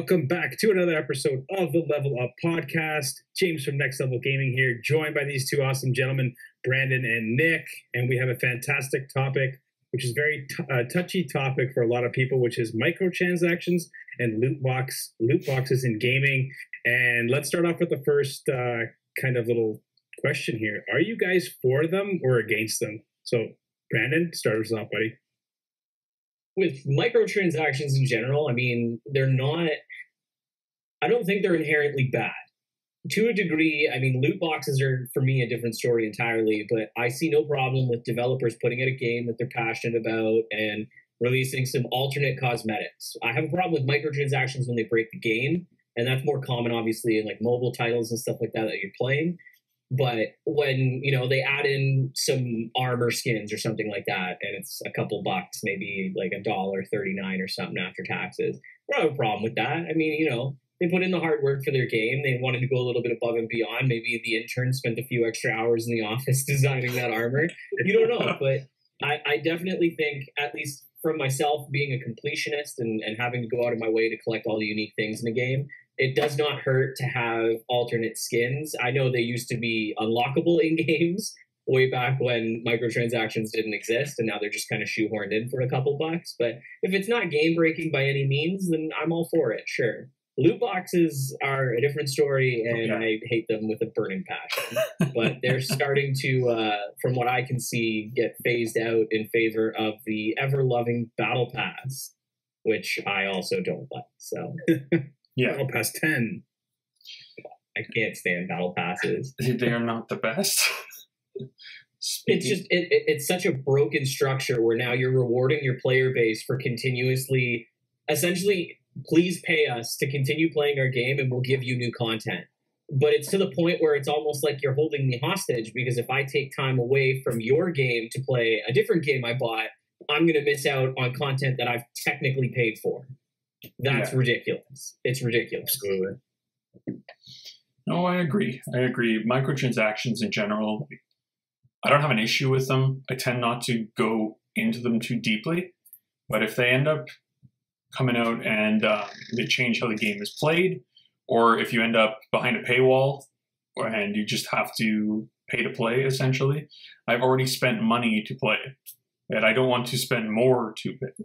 welcome back to another episode of the Level Up Podcast. James from Next Level Gaming here, joined by these two awesome gentlemen, Brandon and Nick. And we have a fantastic topic, which is very t- uh, touchy topic for a lot of people, which is microtransactions and loot box loot boxes in gaming. And let's start off with the first uh, kind of little question here: Are you guys for them or against them? So, Brandon, start us off, buddy with microtransactions in general, I mean, they're not. I don't think they're inherently bad. To a degree, I mean, loot boxes are for me a different story entirely, but I see no problem with developers putting out a game that they're passionate about and releasing some alternate cosmetics. I have a problem with microtransactions when they break the game, and that's more common, obviously, in like mobile titles and stuff like that that you're playing. But when you know they add in some armor skins or something like that, and it's a couple bucks, maybe like a dollar thirty nine or something after taxes, we don't have a problem with that. I mean, you know, they put in the hard work for their game. They wanted to go a little bit above and beyond. Maybe the intern spent a few extra hours in the office designing that armor. You don't know, but I, I definitely think, at least from myself, being a completionist and, and having to go out of my way to collect all the unique things in the game, it does not hurt to have alternate skins. I know they used to be unlockable in games way back when microtransactions didn't exist, and now they're just kind of shoehorned in for a couple bucks. But if it's not game breaking by any means, then I'm all for it. Sure. Loot boxes are a different story, and okay. I hate them with a burning passion. but they're starting to, uh, from what I can see, get phased out in favor of the ever loving Battle Pass, which I also don't like. So Yeah. Oh, battle Pass 10. I can't stand Battle Passes. They are not the best. it's just it, it, it's such a broken structure where now you're rewarding your player base for continuously essentially please pay us to continue playing our game and we'll give you new content but it's to the point where it's almost like you're holding me hostage because if i take time away from your game to play a different game i bought i'm going to miss out on content that i've technically paid for that's yeah. ridiculous. It's ridiculous. Absolutely. No, I agree. I agree. Microtransactions in general, I don't have an issue with them. I tend not to go into them too deeply. But if they end up coming out and uh, they change how the game is played, or if you end up behind a paywall and you just have to pay to play, essentially, I've already spent money to play, and I don't want to spend more to pay.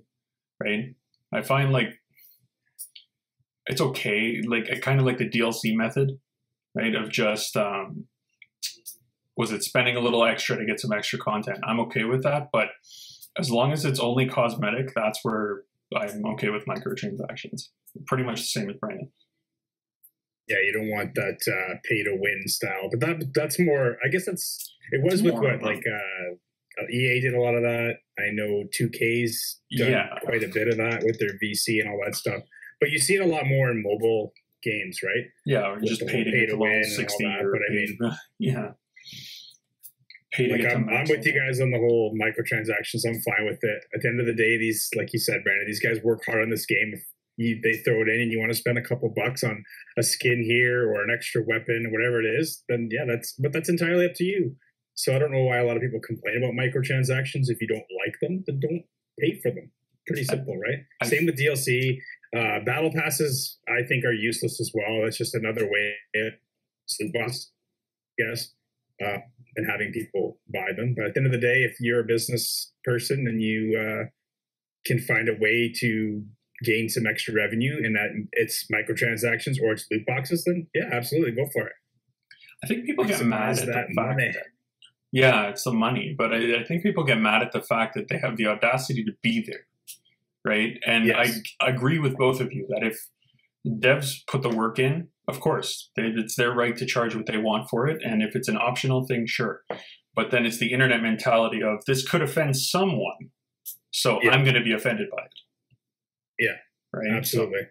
Right? I find like it's okay. Like I kind of like the DLC method, right? Of just um, was it spending a little extra to get some extra content? I'm okay with that, but as long as it's only cosmetic, that's where I'm okay with microtransactions. Pretty much the same as Brandon. Yeah, you don't want that uh, pay to win style, but that that's more. I guess that's it was it's with what like uh, EA did a lot of that. I know 2K's done yeah. quite a bit of that with their VC and all that stuff. But you see it a lot more in mobile games, right? Yeah, or just pay to, pay to win sixty and all that. But I mean, yeah. Pay like I'm, I'm with you guys on the whole microtransactions. I'm fine with it. At the end of the day, these, like you said, Brandon, these guys work hard on this game. If you, they throw it in and you want to spend a couple bucks on a skin here or an extra weapon or whatever it is, then yeah, that's but that's entirely up to you. So I don't know why a lot of people complain about microtransactions. If you don't like them, then don't pay for them. Pretty simple, right? I, Same with DLC. Uh, battle passes, I think, are useless as well. That's just another way to sleep boss, yes, uh, and having people buy them. But at the end of the day, if you're a business person and you uh, can find a way to gain some extra revenue and that it's microtransactions or it's loot boxes, then yeah, absolutely go for it. I think people get mad at that money. That, yeah, it's the money, but I, I think people get mad at the fact that they have the audacity to be there right? And yes. I agree with both of you that if devs put the work in, of course, they, it's their right to charge what they want for it. And if it's an optional thing, sure. But then it's the internet mentality of this could offend someone, so yeah. I'm going to be offended by it. Yeah, right. Absolutely.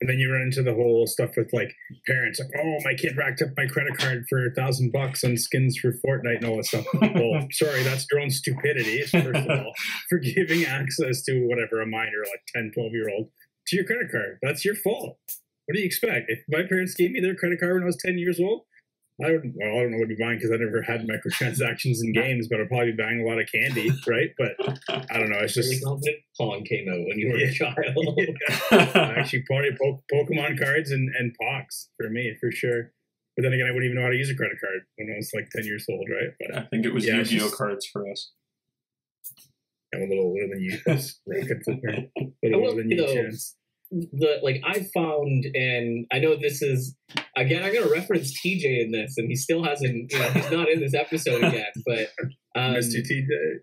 And then you run into the whole stuff with like parents, like, oh, my kid racked up my credit card for a thousand bucks on skins for Fortnite and all that stuff. well, sorry, that's your own stupidity, first of all, for giving access to whatever, a minor, like 10, 12 year old, to your credit card. That's your fault. What do you expect? If my parents gave me their credit card when I was 10 years old, I don't. Well, I don't know what to be buying because I never had microtransactions in games, but I'll probably be buying a lot of candy, right? But I don't know. It's just really confident Pong came out when you were a child. actually probably po- Pokemon cards and and Pogs for me for sure. But then again, I wouldn't even know how to use a credit card when I was like ten years old, right? But I think it was Yeah, Yu-Gi-Oh just- cards for us. I'm a little older than you. That's rockets in there. A I little older than you, though, chance. The like I found, and I know this is again. I'm going to reference TJ in this, and he still hasn't. You know, he's not in this episode yet, But um, you, TJ.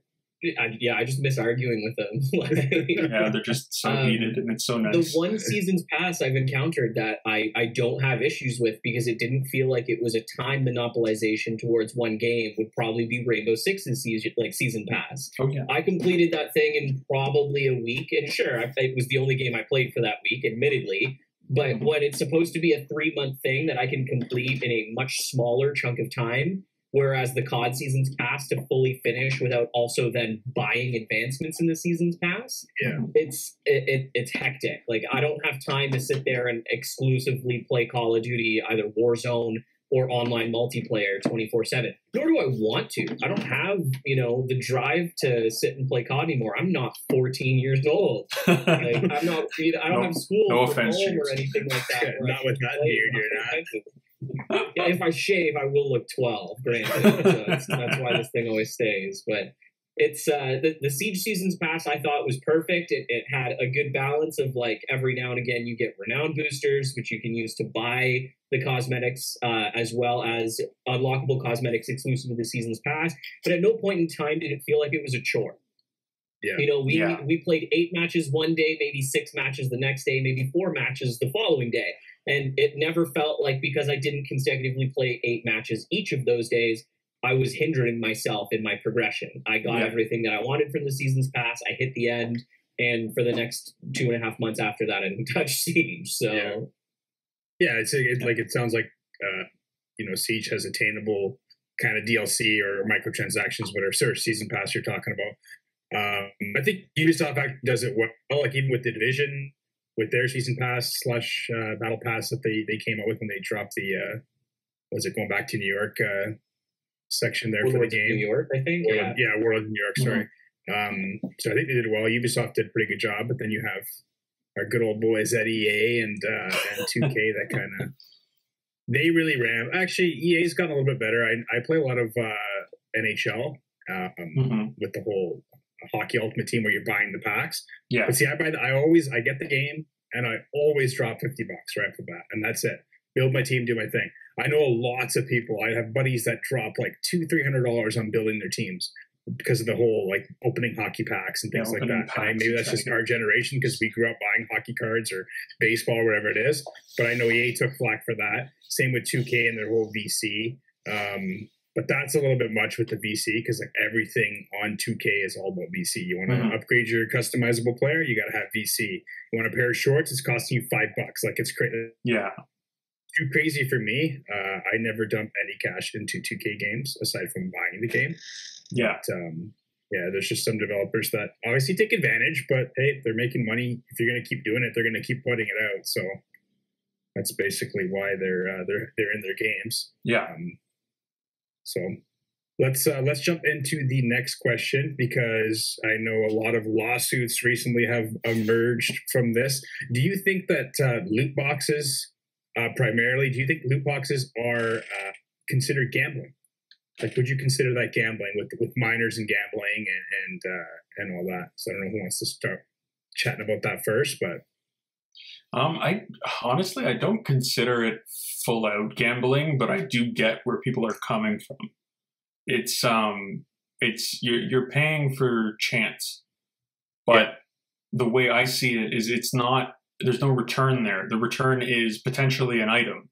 I, yeah, I just miss arguing with them. Like, Yeah, they're just so Um, heated and it's so nice. the one season's pass I've encountered that I, I don't have issues with because it didn't feel like it was a time monopolization towards one game would probably be Rainbow Six's season like season pass. oh yeah. I completed that thing in probably a week, and sure, I, it was the only game I played for that week, admittedly. But when it's supposed to be a three month thing that I can complete in a much smaller chunk of time, whereas the COD season's pass to fully finish without also then buying advancements in the season's pass, Yeah. it's it, it, it's hectic. Like I don't have time to sit there and exclusively play Call of Duty, either Warzone or online multiplayer 24 7 nor do i want to. I don't have you know the drive to sit and play cod anymore. I'm not 14 years old. Like i'm not i don't No- have school no offense, or anything like that I Not with that beard, you're not. Yeah, if i shave i will look 12 granted so that's, that's why this thing always stays but it's uh the, the siege seasons pass i thought was perfect it, it had a good balance of like every now and again you get renown boosters which you can use to buy the cosmetics uh, as well as unlockable cosmetics exclusive to the season's pass but at no point in time did it feel like it was a chore Yeah. you know we Yeah. we played eight matches one day maybe six matches the next day maybe four matches the following day and it never felt like because i didn't consecutively play eight matches each of those days I was hindering myself in my progression. I got Yeah. everything that I wanted from the season's pass. I hit the end, and for the next two and a half months after that, I didn't touch Siege. So Yeah. Yeah, it's it, like it sounds like uh, you know Siege has attainable kind of DLC or microtransactions, whatever search season pass you're talking about. Um, I think Ubisoft does it well, like even with the division with their season pass slash uh, battle pass that they they came out with when they dropped the uh, was it going back to New York uh, section there for the game. New York, I think. World, Yeah. yeah, Warlords of New York. Sorry. Um, so I think they did well. Ubisoft did a pretty good job, but then you have our good old boys at EA and uh, and 2K that kind of they really ran. Actually, EA's gotten a little bit better. I I play a lot of uh, NHL um, Mhm. with the whole hockey ultimate team where you're buying the packs. Yeah. But see, I buy the, I always I get the game and I always drop fifty bucks right off the bat, and that's it. Build my team, do my thing. I know lots of people. I have buddies that drop like two, three hundred dollars on building their teams because of the whole like opening hockey packs and Yeah, things like that. I- packs, maybe that's just our generation because we grew up buying hockey cards or baseball, whatever it is. But I know EA took flack for that. Same with 2K and their whole VC. Um, but that's a little bit much with the VC because like everything on 2K is all about VC. You want to Mhm. upgrade your customizable player, you got to have VC. You want a pair of shorts, it's costing you five bucks. Like it's cra- Yeah. too crazy for me. Uh, I never dump any cash into 2K games aside from buying the game. Yeah. But, um, yeah, there's just some developers that obviously take advantage, but hey, they're making money. If you're going to keep doing it, they're going to keep putting it out. So that's basically why they're uh, they're they're in their games. Yeah. Um, so let's uh, let's jump into the next question because I know a lot of lawsuits recently have emerged from this. Do you think that uh, loot boxes, uh, primarily, do you think loot boxes are uh, considered gambling? Like, would you consider that gambling with with minors and gambling and and uh, and all that? So I don't know who wants to start chatting about that first, but Um, I honestly I don't consider it full out gambling, but I do get where people are coming from. It's um, it's you're you're paying for chance, but the way I see it is it's not. There's no return there. The return is potentially an item,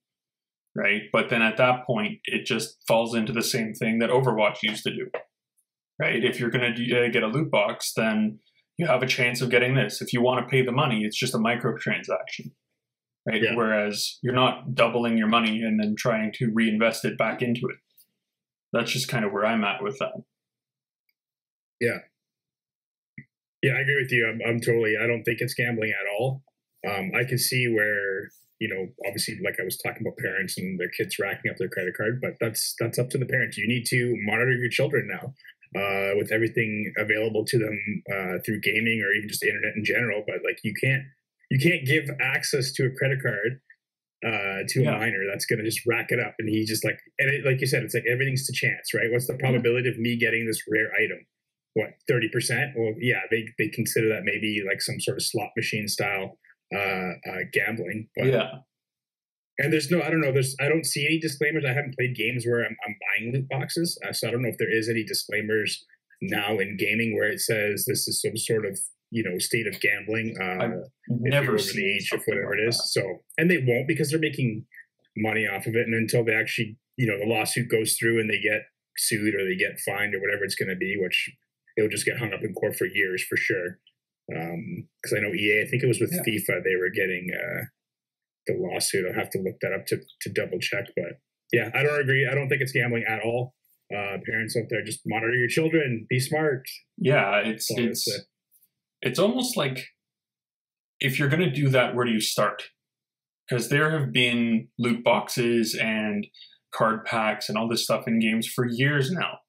right? But then at that point, it just falls into the same thing that Overwatch used to do, right? If you're gonna do, uh, get a loot box, then you have a chance of getting this. If you want to pay the money, it's just a microtransaction, right? Yeah. Whereas you're not doubling your money and then trying to reinvest it back into it. That's just kind of where I'm at with that. Yeah, Yeah, I agree with you. I'm, I'm totally. I don't think it's gambling at all. Um, I can see where you know, obviously, like I was talking about parents and their kids racking up their credit card, but that's that's up to the parents. You need to monitor your children now. Uh, with everything available to them uh, through gaming or even just the internet in general, but like you can't you can't give access to a credit card uh, to yeah. a minor that's going to just rack it up. And he just like, and it, like you said, it's like everything's to chance, right? What's the probability of me getting this rare item? What, 30%? Well, yeah, they, they consider that maybe like some sort of slot machine style uh, uh, gambling. But, yeah. And there's no, I don't know, there's, I don't see any disclaimers. I haven't played games where I'm, I'm buying loot boxes. Uh, so I don't know if there is any disclaimers now in gaming where it says this is some sort of you know state of gambling. Uh, never over the age of whatever like it is. That. So, and they won't because they're making money off of it, and until they actually, you know, the lawsuit goes through and they get sued or they get fined or whatever it's going to be, which it'll just get hung up in court for years for sure. Because um, I know EA, I think it was with yeah. FIFA, they were getting uh, the lawsuit. I'll have to look that up to to double check, but yeah, I don't agree. I don't think it's gambling at all. Uh, parents out there, just monitor your children, be smart. Yeah, it's it's it's almost like if you're going to do that, where do you start? Because there have been loot boxes and card packs and all this stuff in games for years now.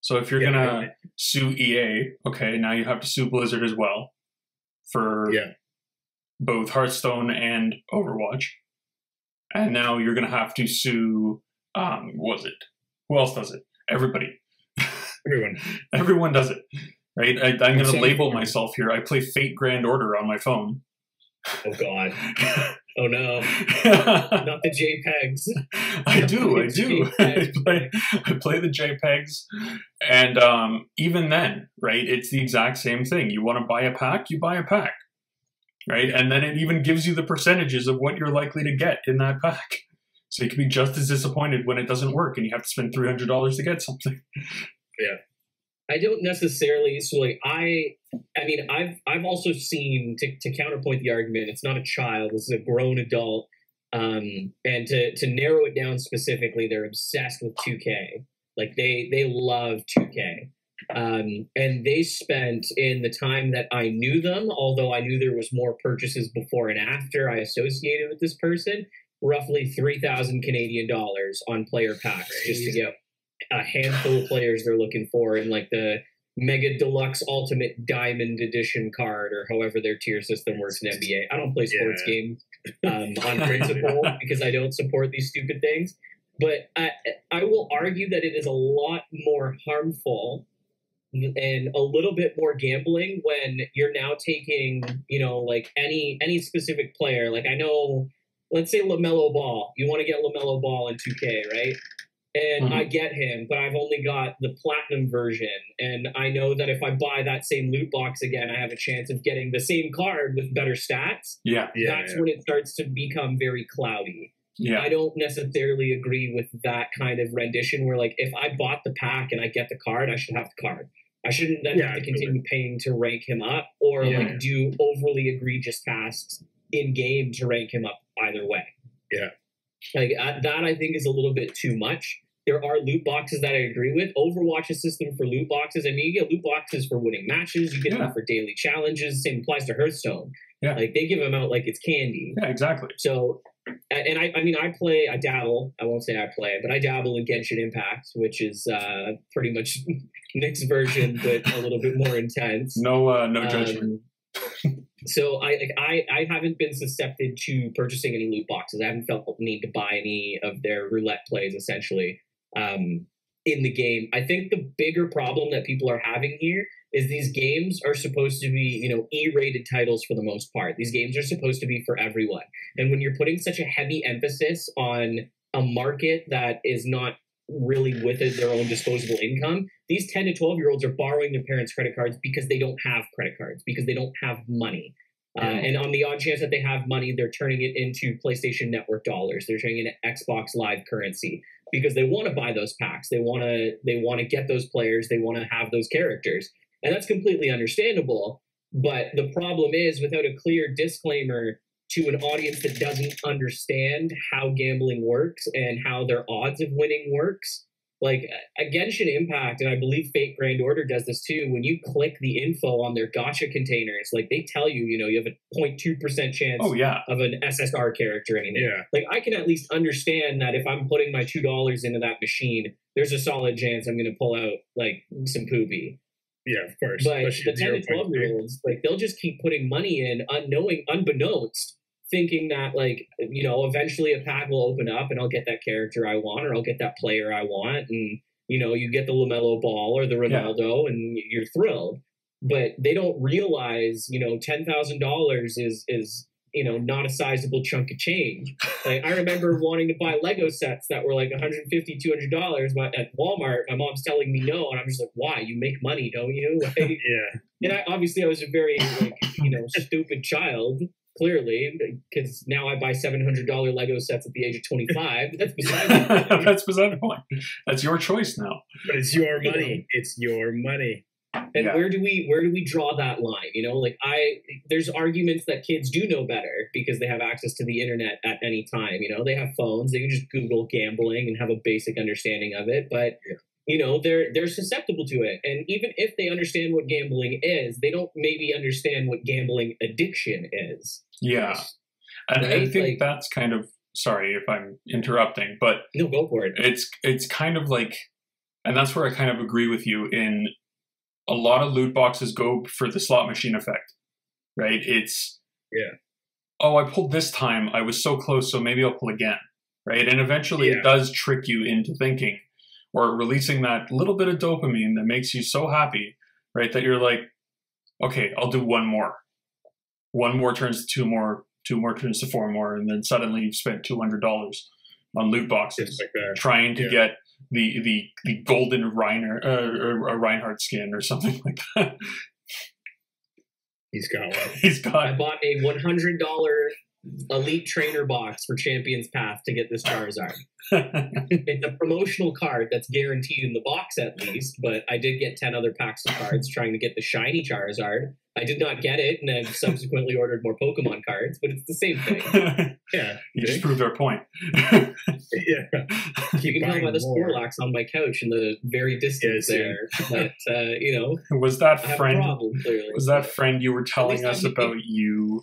So if you're yeah, gonna yeah. sue EA, okay, now you have to sue Blizzard as well for yeah. Both Hearthstone and Overwatch. And now you're gonna have to sue um was it? Who else does it? Everybody. Everyone. Everyone does it right? I, am going to label myself here. I play Fate Grand Order on my phone. Oh God! oh no! Not the JPEGs. I do. I do. I play, I play the JPEGs, and um, even then, right? It's the exact same thing. You want to buy a pack, you buy a pack, right? And then it even gives you the percentages of what you're likely to get in that pack. So you can be just as disappointed when it doesn't work, and you have to spend three hundred dollars to get something. Yeah. I don't necessarily so like I I mean I've I've also seen to, to counterpoint the argument it's not a child this is a grown adult um and to to narrow it down specifically they're obsessed with 2K like they they love 2K um and they spent in the time that I knew them although I knew there was more purchases before and after I associated with this person roughly 3000 Canadian dollars on player packs just to get a handful of players they're looking for in like the mega deluxe ultimate diamond edition card or however their tier system works in NBA. I don't play sports yeah. games um, on principle because I don't support these stupid things. But I, I will argue that it is a lot more harmful and a little bit more gambling when you're now taking, you know, like any any specific player. Like I know, let's say LaMelo Ball. You want to get LaMelo Ball in 2K, right? and mm-hmm. I get him, but I've only got the platinum version. And I know that if I buy that same loot box again, I have a chance of getting the same card with better stats. Yeah. yeah That's yeah. when it starts to become very cloudy. Yeah. I don't necessarily agree with that kind of rendition where, like, if I bought the pack and I get the card, I should have the card. I shouldn't then yeah, have to continue paying to rank him up or yeah. like do overly egregious tasks in game to rank him up either way. Yeah. Like uh, that, I think is a little bit too much. There are loot boxes that I agree with. Overwatch's system for loot boxes. I mean, you get loot boxes for winning matches. You get yeah. them for daily challenges. Same applies to Hearthstone. Yeah. Like they give them out like it's candy. Yeah, exactly. So, and I, I mean, I play, I dabble. I won't say I play, but I dabble in Genshin Impact, which is uh, pretty much Nick's version, but a little bit more intense. No, uh, no judgment. Um, so I like I I haven't been susceptible to purchasing any loot boxes. I haven't felt the need to buy any of their roulette plays essentially um, in the game. I think the bigger problem that people are having here is these games are supposed to be, you know, E-rated titles for the most part. These games are supposed to be for everyone. And when you're putting such a heavy emphasis on a market that is not really with their own disposable income, these 10 to 12 year olds are borrowing their parents' credit cards because they don't have credit cards, because they don't have money. Uh, and on the odd chance that they have money, they're turning it into PlayStation Network dollars. They're turning it into Xbox Live currency because they want to buy those packs. They want to they want to get those players. They want to have those characters, and that's completely understandable. But the problem is, without a clear disclaimer to an audience that doesn't understand how gambling works and how their odds of winning works, like a Genshin Impact, and I believe Fate Grand Order does this too. When you click the info on their gacha containers, like they tell you, you know, you have a 0.2 percent chance Oh yeah. of an SSR character anything. Yeah. Like I can at least understand that if I'm putting my two dollars into that machine, there's a solid chance I'm going to pull out like some poopy. Yeah, of course. But Especially the 10 to 12 year olds, like they'll just keep putting money in unknowing, unbeknownst, thinking that like, you know, eventually a pack will open up and I'll get that character I want or I'll get that player I want. And, you know, you get the LaMelo Ball or the Ronaldo and you're thrilled. But they don't realize, you know, $10,000 is, is, you know, not a sizable chunk of change. Like I remember wanting to buy Lego sets that were like 150 $200, but at Walmart, my mom's telling me no. And I'm just like, why? You make money, don't you? Like, Yeah. and I obviously I was a very like you know stupid child clearly because now I buy seven hundred dollar Lego sets at the age of twenty five. That's beside the point. That's beside the point. That's your choice now. But it's your You know. money. It's your money. And Yeah. where do we where do we draw that line? You know, like I there's arguments that kids do know better because they have access to the internet at any time. You know, they have phones, they can just Google gambling and have a basic understanding of it. But Yeah. You know, they're they're susceptible to it. And even if they understand what gambling is, they don't maybe understand what gambling addiction is. Yeah. And I think Like- that's kind of sorry if I'm interrupting, but No, go for it. it's it's kind of like and that's where I kind of agree with you in a lot of loot boxes go for the slot machine effect. Right? It's Yeah. Oh, I pulled this time. I was so close, so maybe I'll pull again. Right? And eventually Yeah. it does trick you into thinking or releasing that little bit of dopamine that makes you so happy, right? That you're like, okay, I'll do one more. One more turns to two more, two more turns to four more, and then suddenly you've spent two hundred dollars on loot boxes like trying to Yeah. get the the the golden Reiner uh, or a Reinhardt skin or something like that. He's got one. He's got I bought a one hundred dollar elite trainer box for Champions Path to get this Charizard. it's a promotional card that's guaranteed in the box at least, but I did get 10 other packs of cards trying to get the shiny Charizard. I did not get it, and I've subsequently ordered more Pokemon cards, but it's the same thing. Yeah. you just proved our point. Yeah. You can tell by the more. Snorlax on my couch in the very distance Yes, there that, uh, you know, was that I have a friend? problem, clearly. Was that friend you were telling us about you?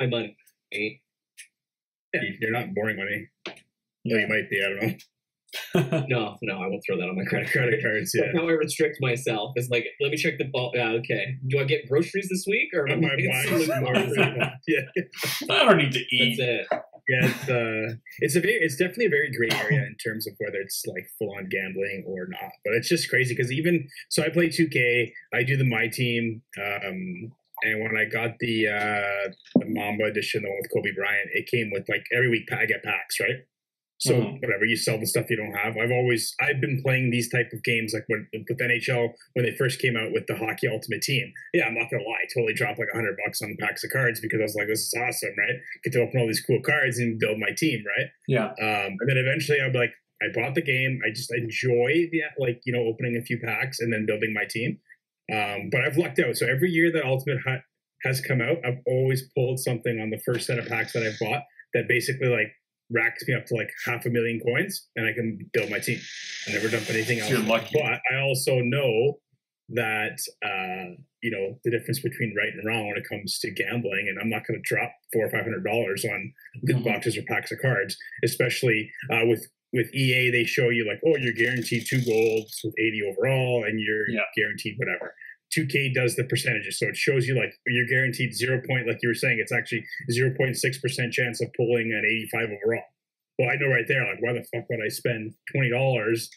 My money? Yeah, You're not boring money. No, you might be. I don't know. No, no, I won't throw that on my credit card. Credit cards. Yeah. How I restrict myself. Is like, let me check the ball. Yeah, okay. Do I get groceries this week or am Am I I buying buying more? Yeah. I don't need to That's eat. it. Yeah, it's uh, it's a very, it's definitely a very gray area in terms of whether it's like full on gambling or not. But it's just crazy because even so, I play 2K. I do the my team, um, and when I got the uh, the Mamba edition, the one with Kobe Bryant, it came with like every week I get packs, right? So Mhm. whatever you sell the stuff you don't have. I've always I've been playing these type of games like when with NHL when they first came out with the Hockey Ultimate Team. Yeah, I'm not gonna lie, I totally dropped like hundred bucks on packs of cards because I was like, this is awesome, right? Get to open all these cool cards and build my team, right? Yeah. Um, and then eventually be like, I bought the game. I just enjoy the like you know opening a few packs and then building my team. Um, but I've lucked out. So every year that Ultimate Hut has come out, I've always pulled something on the first set of packs that I've bought that basically like racks me up to like half a million coins, and I can build my team. I never dump anything else. you're lucky. But I also know that uh, you know the difference between right and wrong when it comes to gambling, and I'm not going to drop four or five hundred dollars on loot boxes or packs of cards, especially uh, with with EA. They show you like, oh, you're guaranteed two golds with 80 overall, and you're Yeah. guaranteed whatever. 2K does the percentages, so it shows you like you're guaranteed zero point, like you were saying, it's actually zero point six percent chance of pulling an 85 overall. Well, I know right there, like, why the fuck would I spend twenty dollars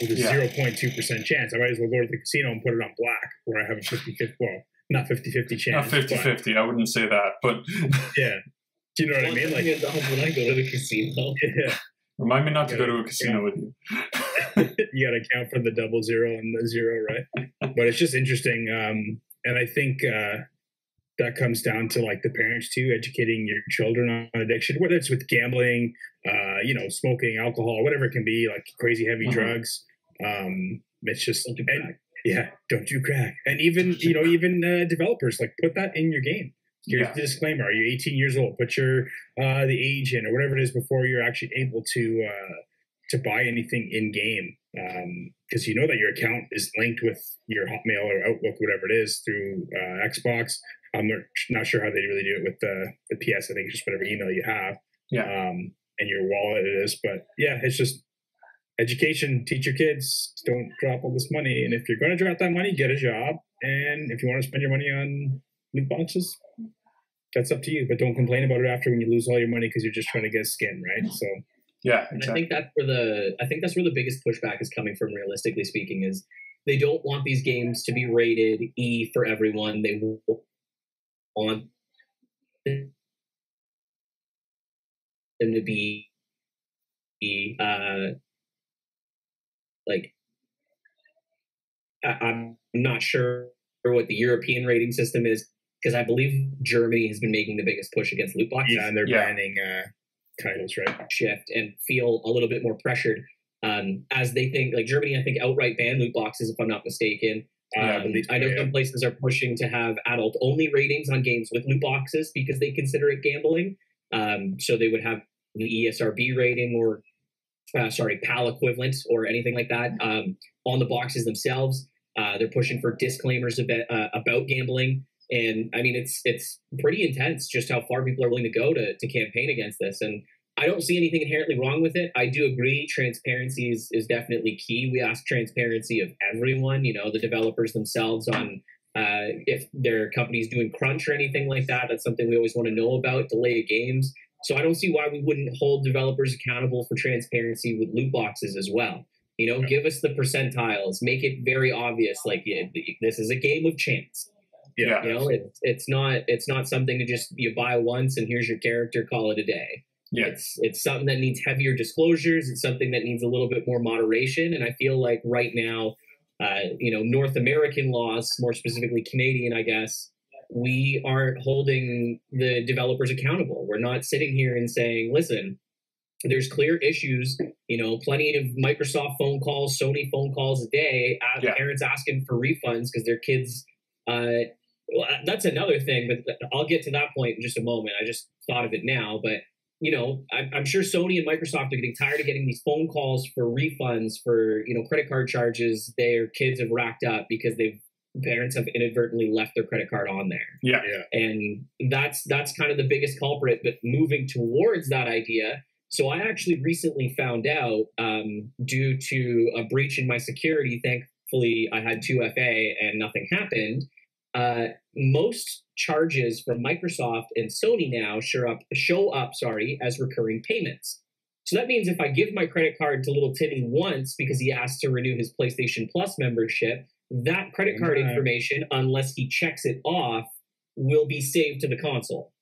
with a zero point two percent chance? I might as well go to the casino and put it on black, where I have a 50 50 well, not 50 50 chance. Not 50 50. I wouldn't say that. But Yeah. Do you know what I mean? Like, Like when I go to the casino. yeah. Remind me not to go to a casino with you. you got to count for the double zero and the zero, right? but it's just interesting, um, and I think uh, that comes down to like the parents too, educating your children on addiction, whether it's with gambling, uh, you know, smoking, alcohol, whatever it can be, like crazy heavy Mhm. drugs. Um, it's just Don't do and- yeah, don't do crack, and even you know, even uh, developers like put that in your game. Here's Yeah. the disclaimer: Are you 18 years old? Put your uh, the age in, or whatever it is, before you're actually able to uh, to buy anything in game because um, you know that your account is linked with your Hotmail or Outlook, whatever it is, through uh, Xbox. I'm not sure how they really do it with the, the PS. I think it's just whatever email you have. Yeah. Um, and your wallet it is. But yeah, it's just education. Teach your kids. Don't drop all this money. And if you're going to drop that money, get a job. And if you want to spend your money on loot boxes, that's up to you. But don't complain about it after when you lose all your money because you're just trying to get a skin, right? So yeah, exactly. and I think that's where the I think that's where the biggest pushback is coming from. Realistically speaking, is they don't want these games to be rated E for everyone. They want them to be uh, like I, am not sure what the European rating system is because I believe Germany has been making the biggest push against loot boxes. Yeah, and they're yeah. banning uh, titles, right? Shift and feel a little bit more pressured um, as they think. Like Germany, I think outright ban loot boxes, if I'm not mistaken. Um, yeah, I, I know some places are pushing to have adult only ratings on games with loot boxes because they consider it gambling. Um, so they would have the ESRB rating or uh, sorry, PAL equivalent or anything like that um, on the boxes themselves. Uh, they're pushing for disclaimers about, uh, about gambling, and I mean it's it's pretty intense just how far people are willing to go to to campaign against this. And I don't see anything inherently wrong with it. I do agree transparency is, is definitely key. We ask transparency of everyone, you know, the developers themselves on uh, if their company's doing crunch or anything like that. That's something we always want to know about. Delay games. So I don't see why we wouldn't hold developers accountable for transparency with loot boxes as well. You know, give us the percentiles, make it very obvious. Like yeah, this is a game of chance. Yeah, you know, it's it's not it's not something to just you buy once and here's your character, call it a day. Yeah. It's it's something that needs heavier disclosures. It's something that needs a little bit more moderation. And I feel like right now, uh, you know, North American laws, more specifically Canadian, I guess, we aren't holding the developers accountable. We're not sitting here and saying, listen, there's clear issues, you know, plenty of Microsoft phone calls, Sony phone calls a day, yeah. parents asking for refunds because their kids. Uh, well, that's another thing, but I'll get to that point in just a moment. I just thought of it now, but you know, I'm, I'm sure Sony and Microsoft are getting tired of getting these phone calls for refunds for you know credit card charges their kids have racked up because they've parents have inadvertently left their credit card on there. Yeah. yeah. And that's that's kind of the biggest culprit. But moving towards that idea, so I actually recently found out, um, due to a breach in my security, thankfully I had 2FA and nothing happened. Uh, most charges from Microsoft and Sony now show up show up, sorry, as recurring payments. So that means if I give my credit card to little Timmy once because he asked to renew his PlayStation Plus membership, that credit card information, unless he checks it off, will be saved to the console.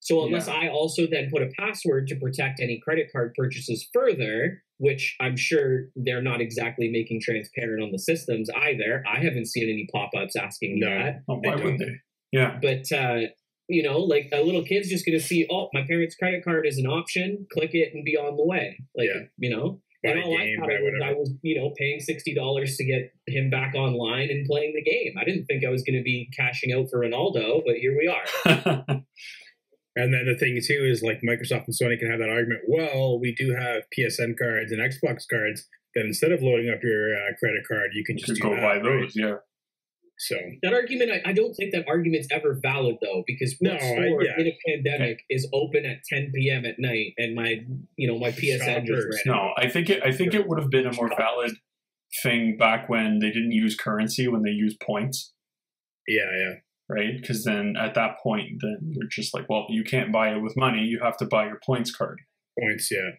So unless yeah. I also then put a password to protect any credit card purchases further, which I'm sure they're not exactly making transparent on the systems either. I haven't seen any pop-ups asking no. that. Oh, why would they? Yeah. But uh, you know, like a little kid's just gonna see, oh, my parents' credit card is an option, click it and be on the way. Like yeah. you know and all I thought was I was, you know, paying sixty dollars to get him back online and playing the game. I didn't think I was going to be cashing out for Ronaldo, but here we are. and then the thing too is like Microsoft and Sony can have that argument. Well, we do have PSN cards and Xbox cards. That instead of loading up your uh, credit card, you can just you go that, buy those. Yeah. So that argument, I, I, don't think that argument's ever valid though, because what no, store I, yeah. in a pandemic okay. is open at 10 p.m. at night, and my, you know, my PSN just ran. No, I think it. I think it would have been a more valid thing back when they didn't use currency when they used points. Yeah, yeah. Right, because then at that point, then you're just like, well, you can't buy it with money. You have to buy your points card. Points, yeah.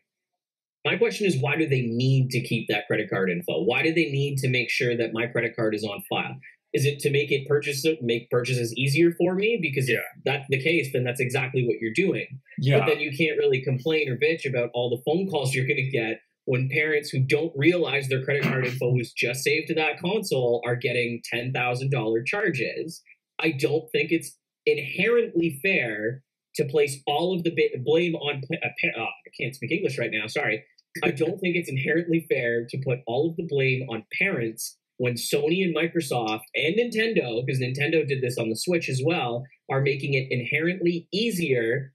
My question is, why do they need to keep that credit card info? Why do they need to make sure that my credit card is on file? Is it to make it purchase make purchases easier for me? Because yeah. if that's the case, then that's exactly what you're doing. Yeah. But then you can't really complain or bitch about all the phone calls you're going to get when parents who don't realize their credit card info was just saved to that console are getting ten thousand dollar charges. I don't think it's inherently fair to place all of the blame on. Uh, uh, I can't speak English right now. Sorry. I don't think it's inherently fair to put all of the blame on parents when Sony and Microsoft and Nintendo, because Nintendo did this on the Switch as well, are making it inherently easier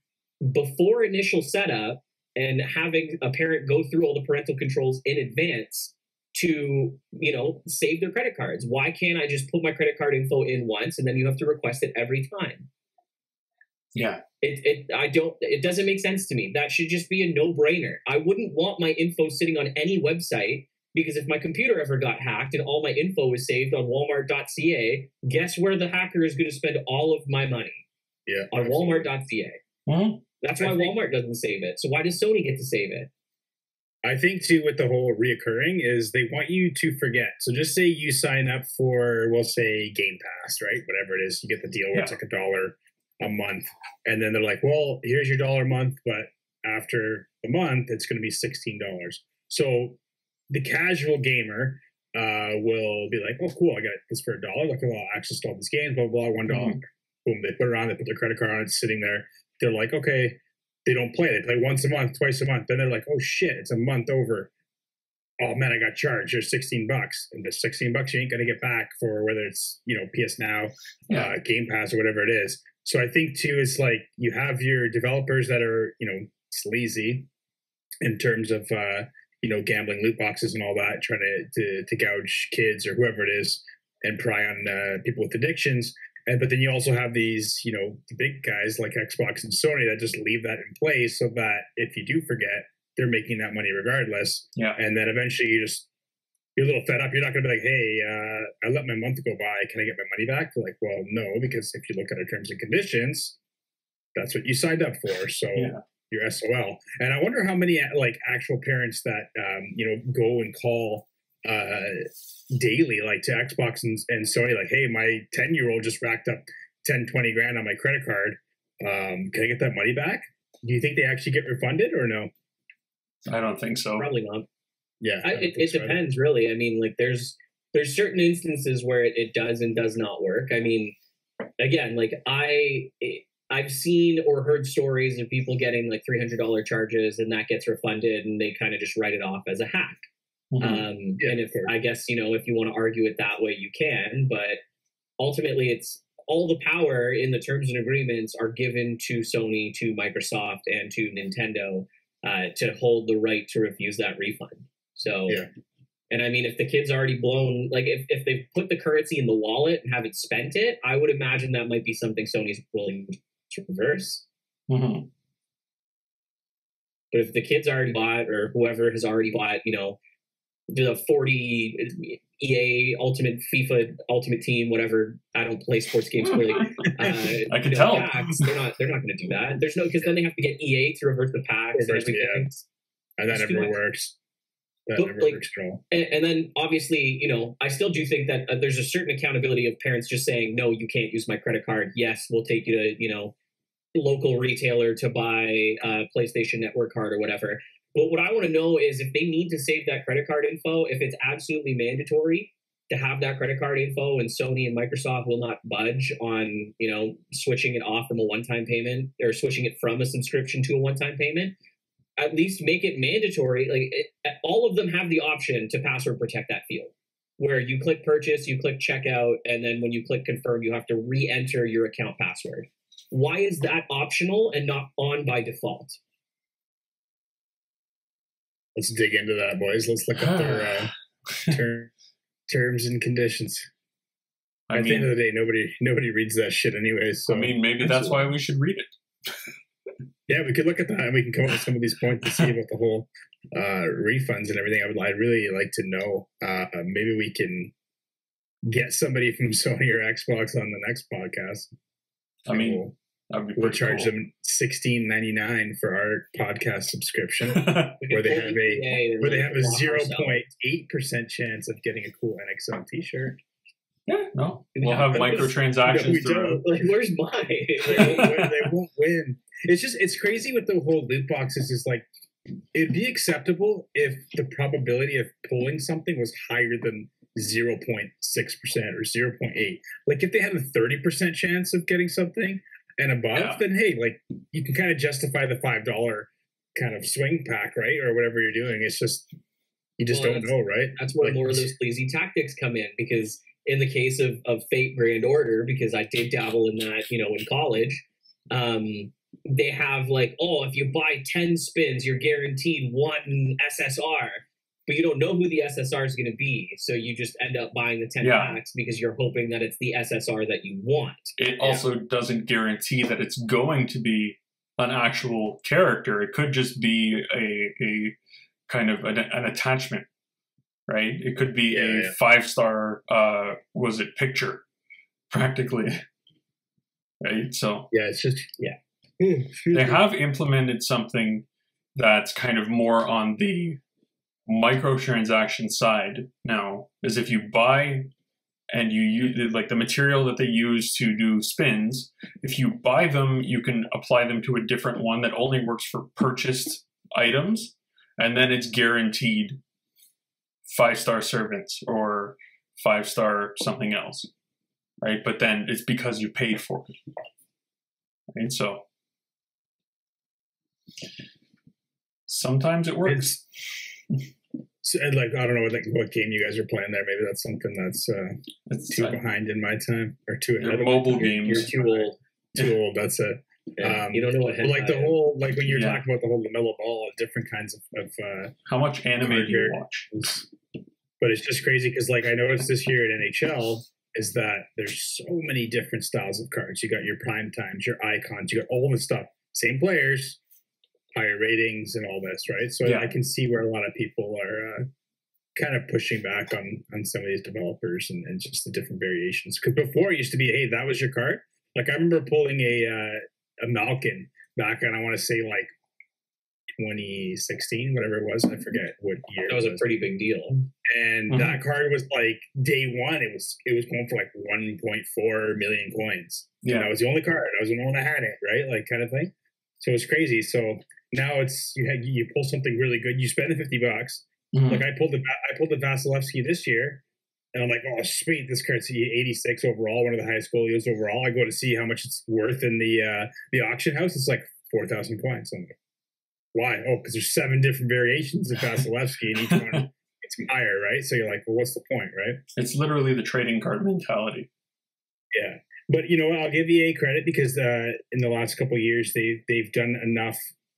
before initial setup and having a parent go through all the parental controls in advance to you know save their credit cards. Why can't i just put my credit card info in once and then you have to request it every time? Yeah. It, it i don't it doesn't make sense to me. That should just be a no-brainer. I wouldn't want my info sitting on any website because if my computer ever got hacked and all my info is saved on walmart.ca guess where the hacker is going to spend all of my money? Yeah. on walmart.ca hmm? That's why think- walmart doesn't save it. So why does sony get to save it I think too with the whole reoccurring is they want you to forget. So just say you sign up for, we'll say Game Pass, right? Whatever it is, you get the deal where it's like a dollar a month, and then they're like, well, here's your dollar a month, but after the month, it's going to be sixteen dollars. So the casual gamer uh, will be like, oh, cool, I got this for a dollar. Look, I'll access to all these games, blah blah, blah one dollar. Boom, they put it on, they put their credit card on, it's sitting there. They're like, okay, they don't play. They play once a month, twice a month. Then they're like, oh shit, it's a month over. Oh man, I got charged. There's 16 bucks. And the 16 bucks you ain't gonna get back for whether it's, you know, PS Now, Yeah. uh, Game Pass or whatever it is. So I think too, it's like you have your developers that are, you know, sleazy in terms of uh, you know, gambling loot boxes and all that, trying to to, to gouge kids or whoever it is and pry on uh, people with addictions. And but then you also have these, you know, the big guys like Xbox and Sony that just leave that in place so that if you do forget, they're making that money regardless. Yeah. And then eventually you just you're a little fed up. You're not gonna be like, hey, uh, I let my month go by. Can I get my money back? They're like, well, no, because if you look at our terms and conditions, that's what you signed up for. So Yeah. your SOL. And I wonder how many like actual parents that um, you know go and call uh, daily, like to Xbox and, and Sony, like, hey, my 10 year old just racked up 10, 20 grand on my credit card. Um, can I get that money back? Do you think they actually get refunded or no? I don't think so. probably not Yeah, I, don't it, it so either. depends really i mean like there's there's certain instances where it, it does and does not work i mean again like i i've seen or heard stories of people getting like $300 charges and that gets refunded and they kind of just write it off as a hack Mhm. um Yeah, and if i guess you know if you want to argue it that way you can but ultimately it's all the power in the terms and agreements are given to sony to microsoft and to nintendo uh, to hold the right to refuse that refund so Yeah. and i mean if the kid's already blown like if, if they've put the currency in the wallet and haven't spent it i would imagine that might be something sony's willing to reverse Mhm. But if the kid's already bought or whoever has already bought, you know, the 40 EA Ultimate FIFA Ultimate Team, whatever. I don't play sports games clearly. Uh, I can you know, tell. packs, they're not. They're not going to do that. There's no because then they have to get EA to reverse the packs Reverse and the- everything. and that never works. That But, never like, works at all. And, and then obviously, you know, I still do think that uh, there's a certain accountability of parents just saying, no, you can't use my credit card. Yes, we'll take you to, you know, local retailer to buy a PlayStation Network card or whatever. But what I want to know is if they need to save that credit card info, if it's absolutely mandatory to have that credit card info and Sony and Microsoft will not budge on, you know, switching it off from a one-time payment or switching it from a subscription to a one-time payment, at least make it mandatory. Like it, all of them have the option to password protect that field, where you click purchase, you click checkout, and then when you click confirm, you have to re-enter your account password. Why is that optional and not on by default? Let's dig into that, boys. Let's look up their uh, ter- terms and conditions. I At the end of the day, nobody nobody reads that shit anyway. So I mean, maybe that's why we should read it. yeah, we could look at that and we can come up with some of these points to see about the whole uh, refunds and everything. I would I'd really like to know. Uh, maybe we can get somebody from Sony or Xbox on the next podcast. I mean, we'll, we'll pretty charge cool. them sixteen ninety nine for our podcast subscription. Where they have a- EA and where they have a lock zero ourselves. point eight percent chance of getting a cool NXL T-shirt. yeah, no, we'll have No, we microtransactions don't. throughout. Like, where's mine? they, won't win, they won't win. It's just it's crazy with the whole loot boxes. Is like it'd be acceptable if the probability of pulling something was higher than zero point six percent or zero point eight. Like if they had a thirty percent chance of getting something and above, Yeah. then hey, like you can kind of justify the five dollar kind of swing pack, right, or whatever you're doing. It's just you just Well, don't know, right? That's where Like, more of those sleazy tactics come in because in the case of, of Fate Grand Order, because I did dabble in that, you know, in college, um, they have like, oh, if you buy 10 spins, you're guaranteed one SSR, but you don't know who the SSR is going to be. So you just end up buying the 10 Yeah. packs because you're hoping that it's the SSR that you want. It also doesn't guarantee that it's going to be an actual character. It could just be a, a kind of an, an attachment, right? It could be Yeah, a yeah. five star, uh, was it picture, practically, right? So Yeah, it's just Yeah. they have implemented something that's kind of more on the microtransaction side now is if you buy and you use like the material that they use to do spins if you buy them you can apply them to a different one that only works for purchased items and then it's guaranteed five star servants or five star something else right? But then it's because you paid for it. Right? So sometimes it works so, and, like I don't know what like what game you guys are playing there. Maybe that's something that's uh, it's too behind in my time or too They're ahead. of my mobile time. games. You're too old. Too old. That's it. Yeah, Um, you don't know what like the whole like when you're Yeah. talking about the whole LaMelo Ball and different kinds of, of uh, how much anime do you watch but it's just crazy because like I noticed this year at NHL is that there's so many different styles of cards. You got your prime times, your icons, you got all this stuff. Same players, higher ratings, and all this, right? So Yeah. I can see where a lot of people are uh, kind of pushing back on on some of these developers and, and just the different variations. Because before it used to be, hey, that was your card. Like I remember pulling a uh, a Malkin back, and I want to say like 2016, whatever it was. I forget what year. That was it a pretty big deal. and Mhm. that card was like day one. It was it was going for like 1.4 million coins. And yeah that was the only card. I was the only one that had it, right? Like kind of thing. So it's crazy. So now it's you had you pull something really good. You spend the 50 bucks. Mhm. Like I pulled the I pulled the Vasilevskiy this year, and I'm like, oh sweet, this card's 86 overall, one of the highest folios overall. I go to see how much it's worth in the uh the auction house. It's like 4,000 coins. I'm like, why? Oh, because there's seven different variations of Vasilevskiy, and each one it's higher, right? So you're like, well, what's the point, right? it's literally the trading card mentality Yeah, but you know? I'll give EA credit because uh, in the last couple of years they they've done enough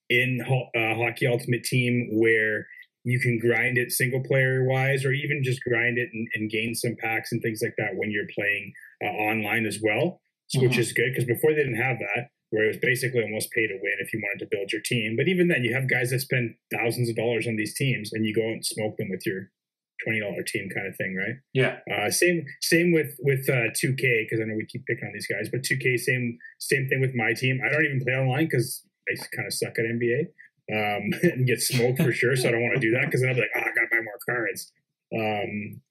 in uh, Hockey Ultimate Team where you can grind it single player wise, or even just grind it and, and gain some packs and things like that when you're playing uh, online as well, so- which Mhm. is good because before they didn't have that. Where it was basically almost pay to win if you wanted to build your team. But even then, you have guys that spend thousands of dollars on these teams, and you go out and smoke them with your twenty dollar team kind of thing, right? yeah Uh, same same with with uh, 2K because I know we keep picking on these guys, but 2K same same thing with my team. I don't even play online because I kind of suck at NBA um, and get smoked for sure. So I don't want to do that because then I'll be like, oh, I got to buy more cards. Um,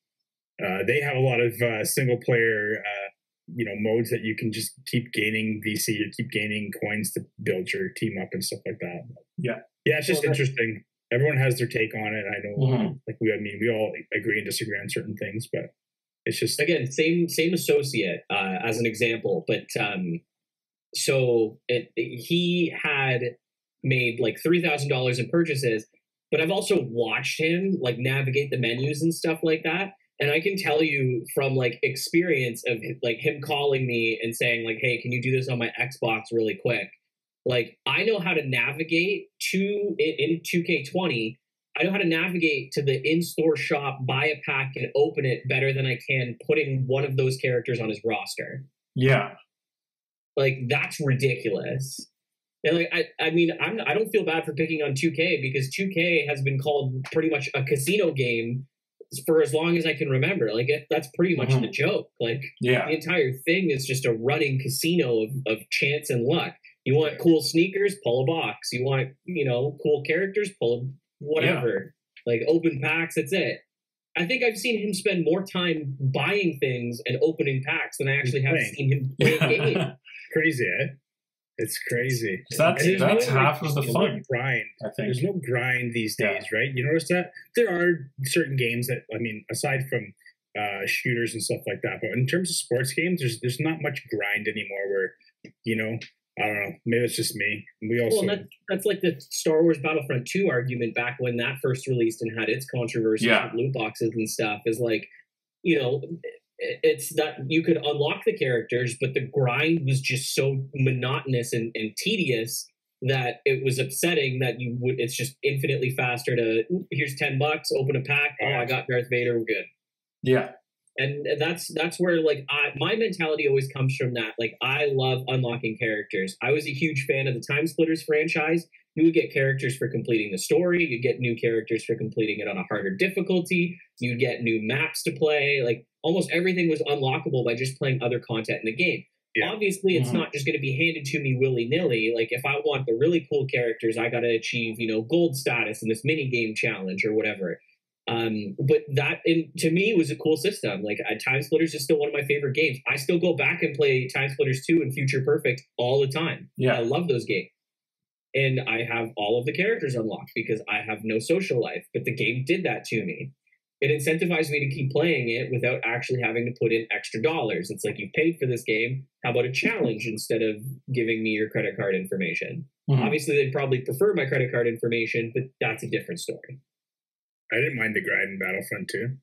uh, they have a lot of uh, single player, uh, you know, modes that you can just keep gaining VC or keep gaining coins to build your team up and stuff like that. Yeah. yeah, it's just Well, interesting. Everyone has their take on it. I know, Mhm. like we, I mean, we all agree and disagree on certain things, but it's just again same same associate uh, as an example but um so it, he had made like $3000 in purchases but i've also watched him like navigate the menus and stuff like that. And i can tell you from like experience of like him calling me and saying like hey can you do this on my xbox really quick? Like i know how to navigate to in, in 2k20 I know how to navigate to the in-store shop, buy a pack, and open it better than I can putting one of those characters on his roster. yeah Like that's ridiculous. And like I, I mean, I'm I don't feel bad for picking on 2K because 2K has been called pretty much a casino game for as long as I can remember. Like it, that's pretty much Mhm. the joke. Like yeah the entire thing is just a running casino of, of chance and luck. You want cool sneakers, pull a box. You want, you know, cool characters, pull whatever. Like open packs, that's it. I think I've seen him spend more time buying things and opening packs than I actually have seen him play a game. Crazy, eh? It's crazy. that's And that's no, half of the no fun grind. i think There's no grind these Yeah. days, right? You notice that there are certain games that I mean, aside from uh, shooters and stuff like that, but in terms of sports games, there's there's not much grind anymore. Where you know, I don't know, maybe it's just me. We also Well, that, that's like the Star Wars Battlefront 2 argument back when that first released and had its controversy Yeah. with loot boxes and stuff. Is like, you know, it's that you could unlock the characters, but the grind was just so monotonous and, and tedious that it was upsetting that you would it's just infinitely faster to here's 10 bucks open a pack oh i got darth vader we're good. Yeah. And that's that's where like I, my mentality always comes from that. Like i love unlocking characters. I was a huge fan of the time splitters franchise you would get characters for completing the story you'd get new characters for completing it on a harder difficulty you'd get new maps to play like almost everything was unlockable by just playing other content in the game yeah. Obviously, it's mm-hmm. not just going to be handed to me willy nilly. Like, if I want the really cool characters, I got to achieve, you know, gold status in this mini game challenge or whatever. Um, but that, in, to me, was a cool system. Like, uh, Time Splitters is still one of my favorite games. I still go back and play Time Splitters 2 and Future Perfect all the time. Yeah. I love those games. And I have all of the characters unlocked because I have no social life. But the game did that to me it incentivized me to keep playing it without actually having to put in extra dollars. It's like you've paid for this game. How about a challenge instead of giving me your credit card information? Mm-hmm. Obviously, they'd probably prefer my credit card information, but that's a different story. I didn't mind the grind in Battlefront 2.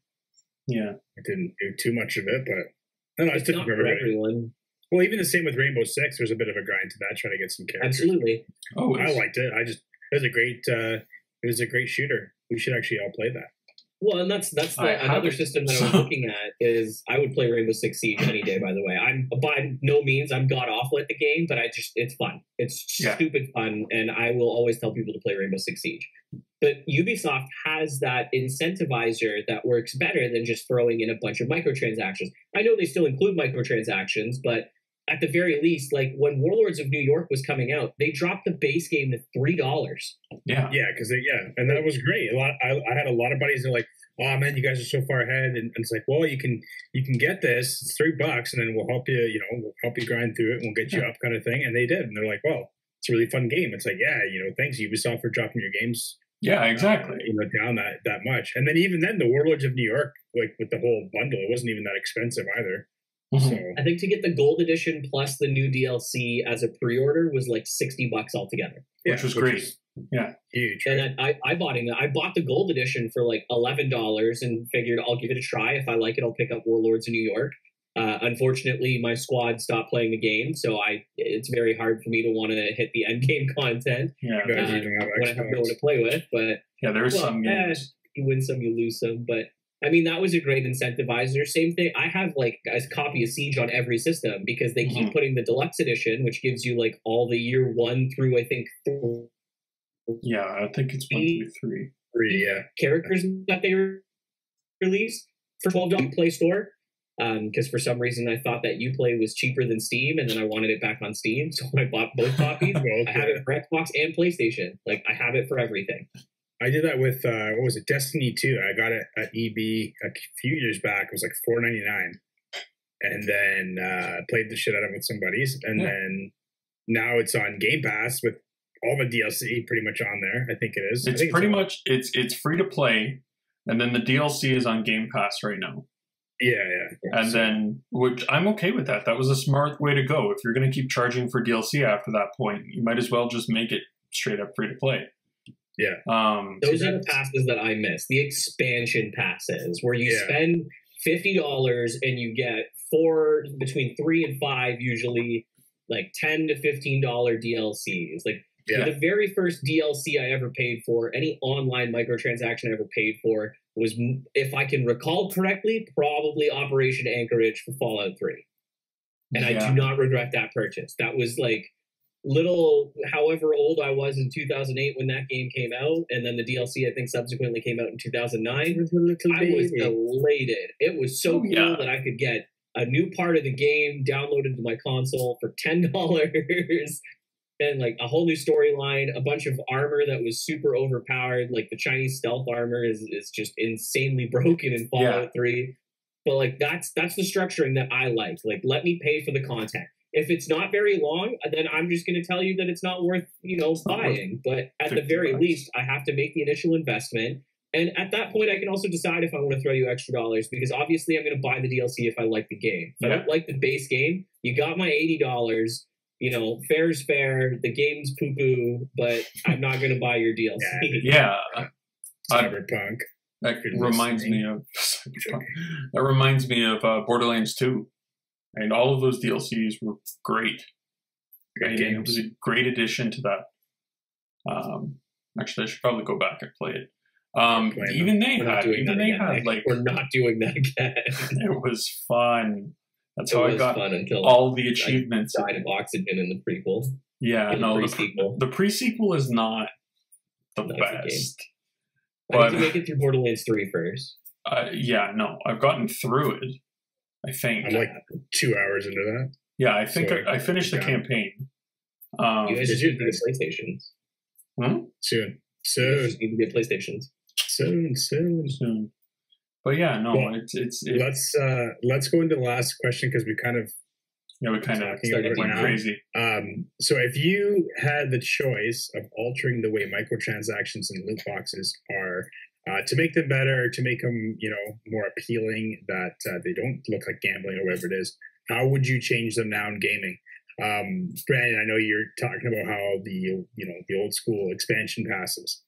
Yeah. I didn't do too much of it, but I don't know. It's, it's not for everyone. Well, even the same with Rainbow Six. There's a bit of a grind to that, trying to get some characters. Absolutely. Oh, I liked it. I just it was a great uh, it was a great shooter. We should actually all play that. Well, and that's that's the, another system that I was looking at is I would play Rainbow Six Siege any day. By the way, I'm by no means I'm god awful at the game, but I just it's fun. It's yeah. stupid fun, and I will always tell people to play Rainbow Six Siege. But Ubisoft has that incentivizer that works better than just throwing in a bunch of microtransactions. I know they still include microtransactions, but at the very least, like when Warlords of New York was coming out, they dropped the base game to three dollars. Yeah, yeah, because yeah, and that was great. A lot, I, I had a lot of buddies that are like, "Oh man, you guys are so far ahead," and, and, it's like, "Well, you can you can get this. It's three bucks, and then we'll help you. You know, we'll help you grind through it, and we'll get you up, kind of thing." And they did, and they're like, "Well, it's a really fun game." It's like, yeah, you know, thanks Ubisoft for dropping your games. Yeah, exactly. Uh, you know, down that that much, and then even then, the Warlords of New York, like with the whole bundle, it wasn't even that expensive either. Mm-hmm. So I think to get the gold edition plus the new DLC as a pre-order was like sixty bucks altogether, yeah, which was which great. Was yeah, huge. And I, I bought it. I bought the gold edition for like eleven dollars and figured I'll give it a try. If I like it, I'll pick up Warlords in New York. Uh, unfortunately, my squad stopped playing the game, so I it's very hard for me to want to hit the end game content. Yeah, uh, when I have no one to play with. But yeah, there's well, some games. Eh, you win some, you lose some. But I mean, that was a great incentivizer. Same thing. I have like a copy of Siege on every system because they keep mm-hmm. putting the deluxe edition, which gives you like all the year one through I think. Yeah, I think it's one through three. Three, yeah. Characters that they released for twelve dollars Play Store. Because um, for some reason I thought that UPlay was cheaper than Steam, and then I wanted it back on Steam, so I bought both copies. okay. I have it for Xbox and PlayStation. Like I have it for everything. I did that with uh, what was it, Destiny Two. I got it at EB a few years back. It was like four ninety nine, and then uh, played the shit out of it with some buddies, and yeah. then now it's on Game Pass with all the DLC pretty much on there. I think it is. It's pretty it's much it's it's free to play, and then the DLC is on Game Pass right now. Yeah, yeah. And so, then, which I'm okay with that. That was a smart way to go. If you're going to keep charging for DLC after that point, you might as well just make it straight up free to play. Yeah. Um, Those are the passes that I miss. The expansion passes where you yeah. spend fifty dollars and you get four between three and five usually like ten to fifteen dollar DLCs. Like yeah. the very first DLC I ever paid for, any online microtransaction I ever paid for was, if I can recall correctly, probably Operation Anchorage for Fallout Three. And yeah. I do not regret that purchase. That was like little however old I was in 2008 when that game came out, and then the DLC I think subsequently came out in 2009. I was elated. It was so oh, cool yeah. that I could get a new part of the game downloaded to my console for ten dollars. and like a whole new storyline, a bunch of armor that was super overpowered. Like the Chinese stealth armor is, is just insanely broken in Fallout yeah. 3. But like that's that's the structuring that I like. Like let me pay for the content if it's not very long, then I'm just going to tell you that it's not worth, you know, buying. But at the very bucks. least, I have to make the initial investment. And at that point, I can also decide if I want to throw you extra dollars because obviously I'm going to buy the DLC if I like the game. If yeah. I don't like the base game, you got my $80. You know, fair's fair. The game's poo poo, but I'm not going to buy your DLC. Yeah. Cyberpunk. That reminds me of that reminds me of uh, Borderlands 2. And all of those DLCs were great. Great and it was a great addition to that. Um, actually, I should probably go back and play it. Um, even they had, even they again, had like we're not doing that again. it was fun. That's it how I got all the achievements. I died of oxygen in the prequel. Yeah, no, the pre-sequel. the prequel is not the best. But, I need to make it through Borderlands 3 first. Uh, yeah, no, I've gotten through it. I think I'm like two hours into that. Yeah, I think so I, I, finished the campaign. Um, you guys should get PlayStations. Hmm? Soon, soon. You can get PlayStations. Soon, soon, soon. But yeah, no, well, it's it's. It, let's uh let's go into the last question because we kind of yeah, we kind of started going crazy. Um, so if you had the choice of altering the way microtransactions and loot boxes are uh, to make them better, to make them, you know, more appealing, that uh, they don't look like gambling or whatever it is, how would you change them now in gaming? Um, Brandon, I know you're talking about how the, you know, the old school expansion passes.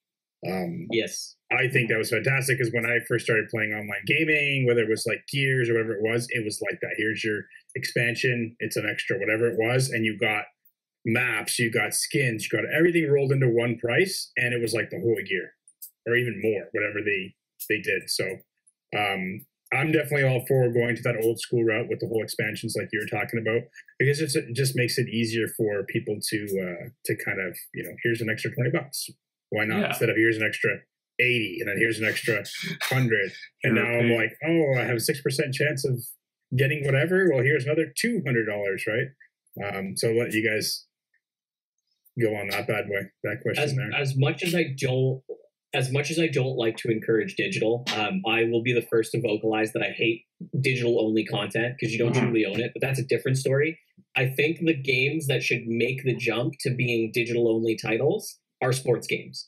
Um, yes. I think that was fantastic because when I first started playing online gaming, whether it was like Gears or whatever it was, it was like that. Here's your expansion, it's an extra whatever it was, and you got maps, you got skins, you got everything rolled into one price, and it was like the whole year, or even more, whatever they they did. So um, I'm definitely all for going to that old school route with the whole expansions like you were talking about because it's, it just makes it easier for people to uh, to kind of you know here's an extra twenty bucks. Why not yeah. instead of here's an extra 80 and then here's an extra 100 and now i'm like oh i have a 6% chance of getting whatever well here's another $200 right um, so I'll let you guys go on that bad way that question as, there as much as i don't as much as I don't like to encourage digital, um, I will be the first to vocalize that I hate digital only content because you don't mm-hmm. truly own it. But that's a different story. I think the games that should make the jump to being digital only titles are sports games.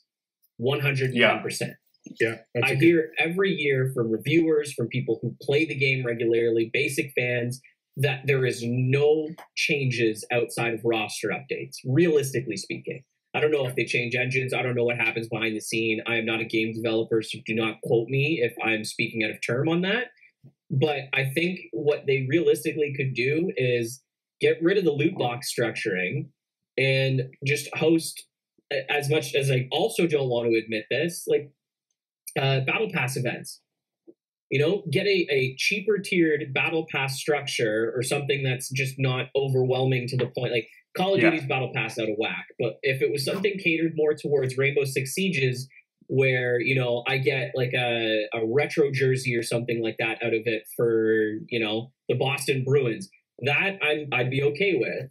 110%. Yeah. I hear every year from reviewers, from people who play the game regularly, basic fans, that there is no changes outside of roster updates, realistically speaking. I don't know if they change engines. I don't know what happens behind the scene. I am not a game developer, so do not quote me if I'm speaking out of term on that. But I think what they realistically could do is get rid of the loot box structuring and just host as much as I also don't want to admit this, like uh, battle pass events. You know, get a, a cheaper tiered battle pass structure or something that's just not overwhelming to the point. Like Call of yeah. Duty's battle pass out of whack, but if it was something catered more towards Rainbow Six Sieges, where you know I get like a, a retro jersey or something like that out of it for you know the Boston Bruins, that I'm I'd be okay with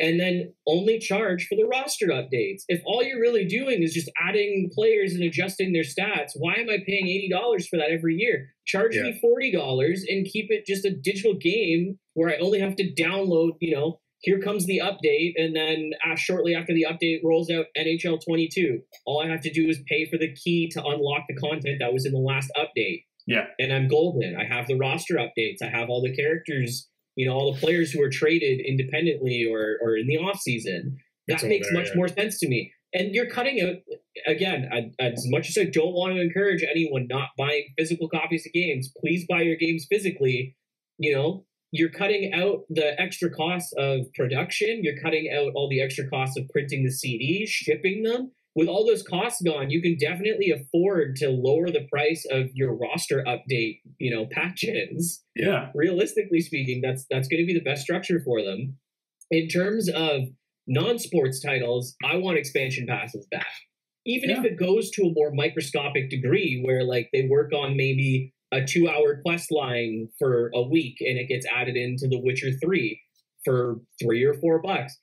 and then only charge for the roster updates. If all you're really doing is just adding players and adjusting their stats, why am I paying $80 for that every year? Charge yeah. me $40 and keep it just a digital game where I only have to download, you know, here comes the update, and then uh, shortly after the update rolls out NHL 22. All I have to do is pay for the key to unlock the content that was in the last update. Yeah. And I'm golden. I have the roster updates. I have all the characters you know, all the players who are traded independently or, or in the off season. That makes there, much more sense to me. And you're cutting out again. I, as much as I don't want to encourage anyone not buying physical copies of games, please buy your games physically. You know, you're cutting out the extra costs of production. You're cutting out all the extra costs of printing the CDs, shipping them with all those costs gone, you can definitely afford to lower the price of your roster update, you know, patches. Yeah. Realistically speaking, that's that's going to be the best structure for them. In terms of non-sports titles, I want expansion passes back. Even yeah. if it goes to a more microscopic degree where like they work on maybe a 2-hour quest line for a week and it gets added into The Witcher 3 for 3 or 4 bucks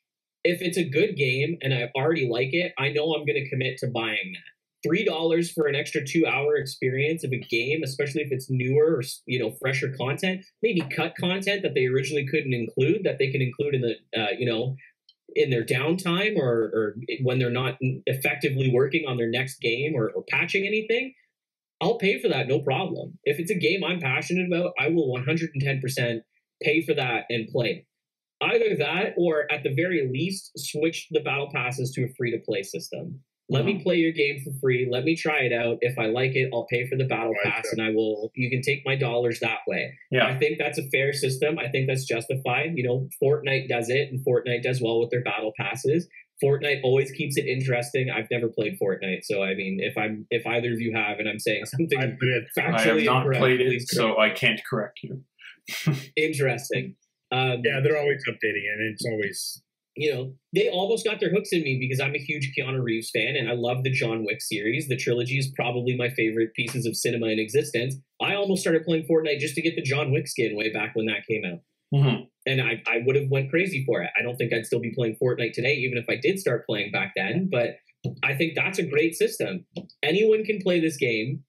if it's a good game and I already like it, I know I'm going to commit to buying that. Three dollars for an extra two-hour experience of a game, especially if it's newer or you know fresher content, maybe cut content that they originally couldn't include that they can include in the uh, you know in their downtime or, or when they're not effectively working on their next game or, or patching anything. I'll pay for that, no problem. If it's a game I'm passionate about, I will 110% pay for that and play either that or at the very least switch the battle passes to a free to play system Let Mm-hmm. me play your game for free. Let me try it out. If I like it, I'll pay for the battle Right, pass, yeah. and I will. You can take my dollars that way. Yeah, I think that's a fair system. I think that's justified. You know, Fortnite does it, and Fortnite does well with their battle passes. Fortnite always keeps it interesting. I've never played Fortnite, so I mean, if I'm if either of you have, and I'm saying something I put it. I factually have not incorrect, played it, so I can't correct you. interesting. Um, Yeah, they're always updating it, and it's always you know, they almost got their hooks in me because I'm a huge Keanu Reeves fan and I love the John Wick series. The trilogy is probably my favorite pieces of cinema in existence. I almost started playing Fortnite just to get the John Wick skin way back when that came out. hmm And I, I would have went crazy for it. I don't think I'd still be playing Fortnite today, even if I did start playing back then. But I think that's a great system. Anyone can play this game,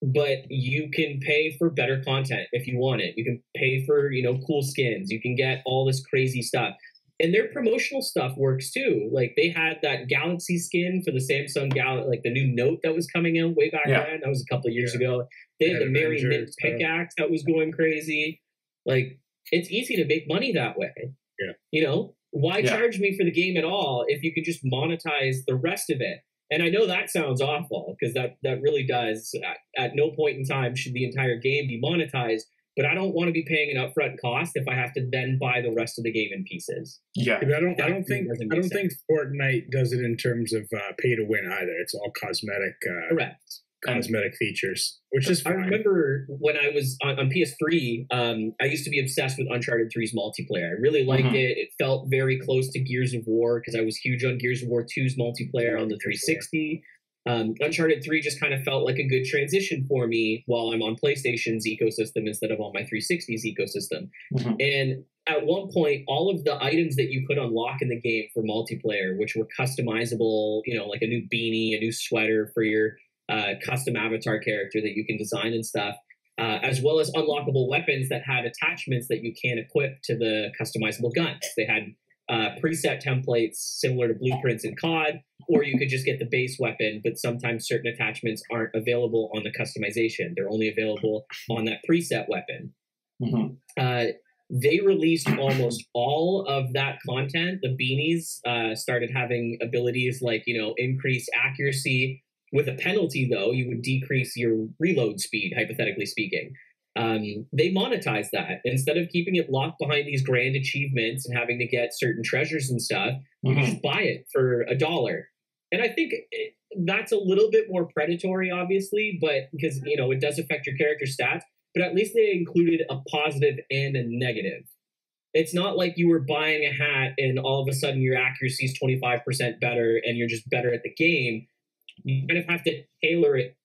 but you can pay for better content if you want it. You can pay for, you know, cool skins. You can get all this crazy stuff. And their promotional stuff works too. Like they had that Galaxy skin for the Samsung Gal, like the new Note that was coming out way back Yeah. then. That was a couple of years Yeah. ago. They had Yeah, the Merry Mint pickaxe that was going crazy. Like it's easy to make money that way. Yeah. You know, why Yeah. charge me for the game at all if you could just monetize the rest of it? And I know that sounds awful because that that really does. At, at no point in time should the entire game be monetized. But I don't want to be paying an upfront cost if I have to then buy the rest of the game in pieces. Yeah. I don't. I don't think. I don't think Fortnite does it in terms of uh, pay to win either. It's all cosmetic, uh, Correct. Cosmetic features, which is I remember when I was on, on PS3, um, I used to be obsessed with Uncharted 3's multiplayer. I really liked Mhm. it. It felt very close to Gears of War because I was huge on Gears of War 2's multiplayer on the 360. Um, Uncharted 3 just kind of felt like a good transition for me while I'm on PlayStation's ecosystem instead of on my 360's ecosystem. Mhm. And at one point, all of the items that you could unlock in the game for multiplayer, which were customizable, you know, like a new beanie, a new sweater for your uh, custom avatar character that you can design and stuff, uh, as well as unlockable weapons that had attachments that you can equip to the customizable guns. They had uh, preset templates similar to blueprints in COD, or you could just get the base weapon, but sometimes certain attachments aren't available on the customization. They're only available on that preset weapon Mhm. uh, they released almost all of that content. The beanies uh, started having abilities like, you know, increased accuracy. With a penalty, though, you would decrease your reload speed, hypothetically speaking. Um, they monetize that. Instead of keeping it locked behind these grand achievements and having to get certain treasures and stuff, you Mhm. just buy it for a dollar. And I think it, that's a little bit more predatory, obviously, but because you know it does affect your character stats. But at least they included a positive and a negative. It's not like you were buying a hat and all of a sudden your accuracy is twenty five percent better and you're just better at the game. You kind of have to tailor it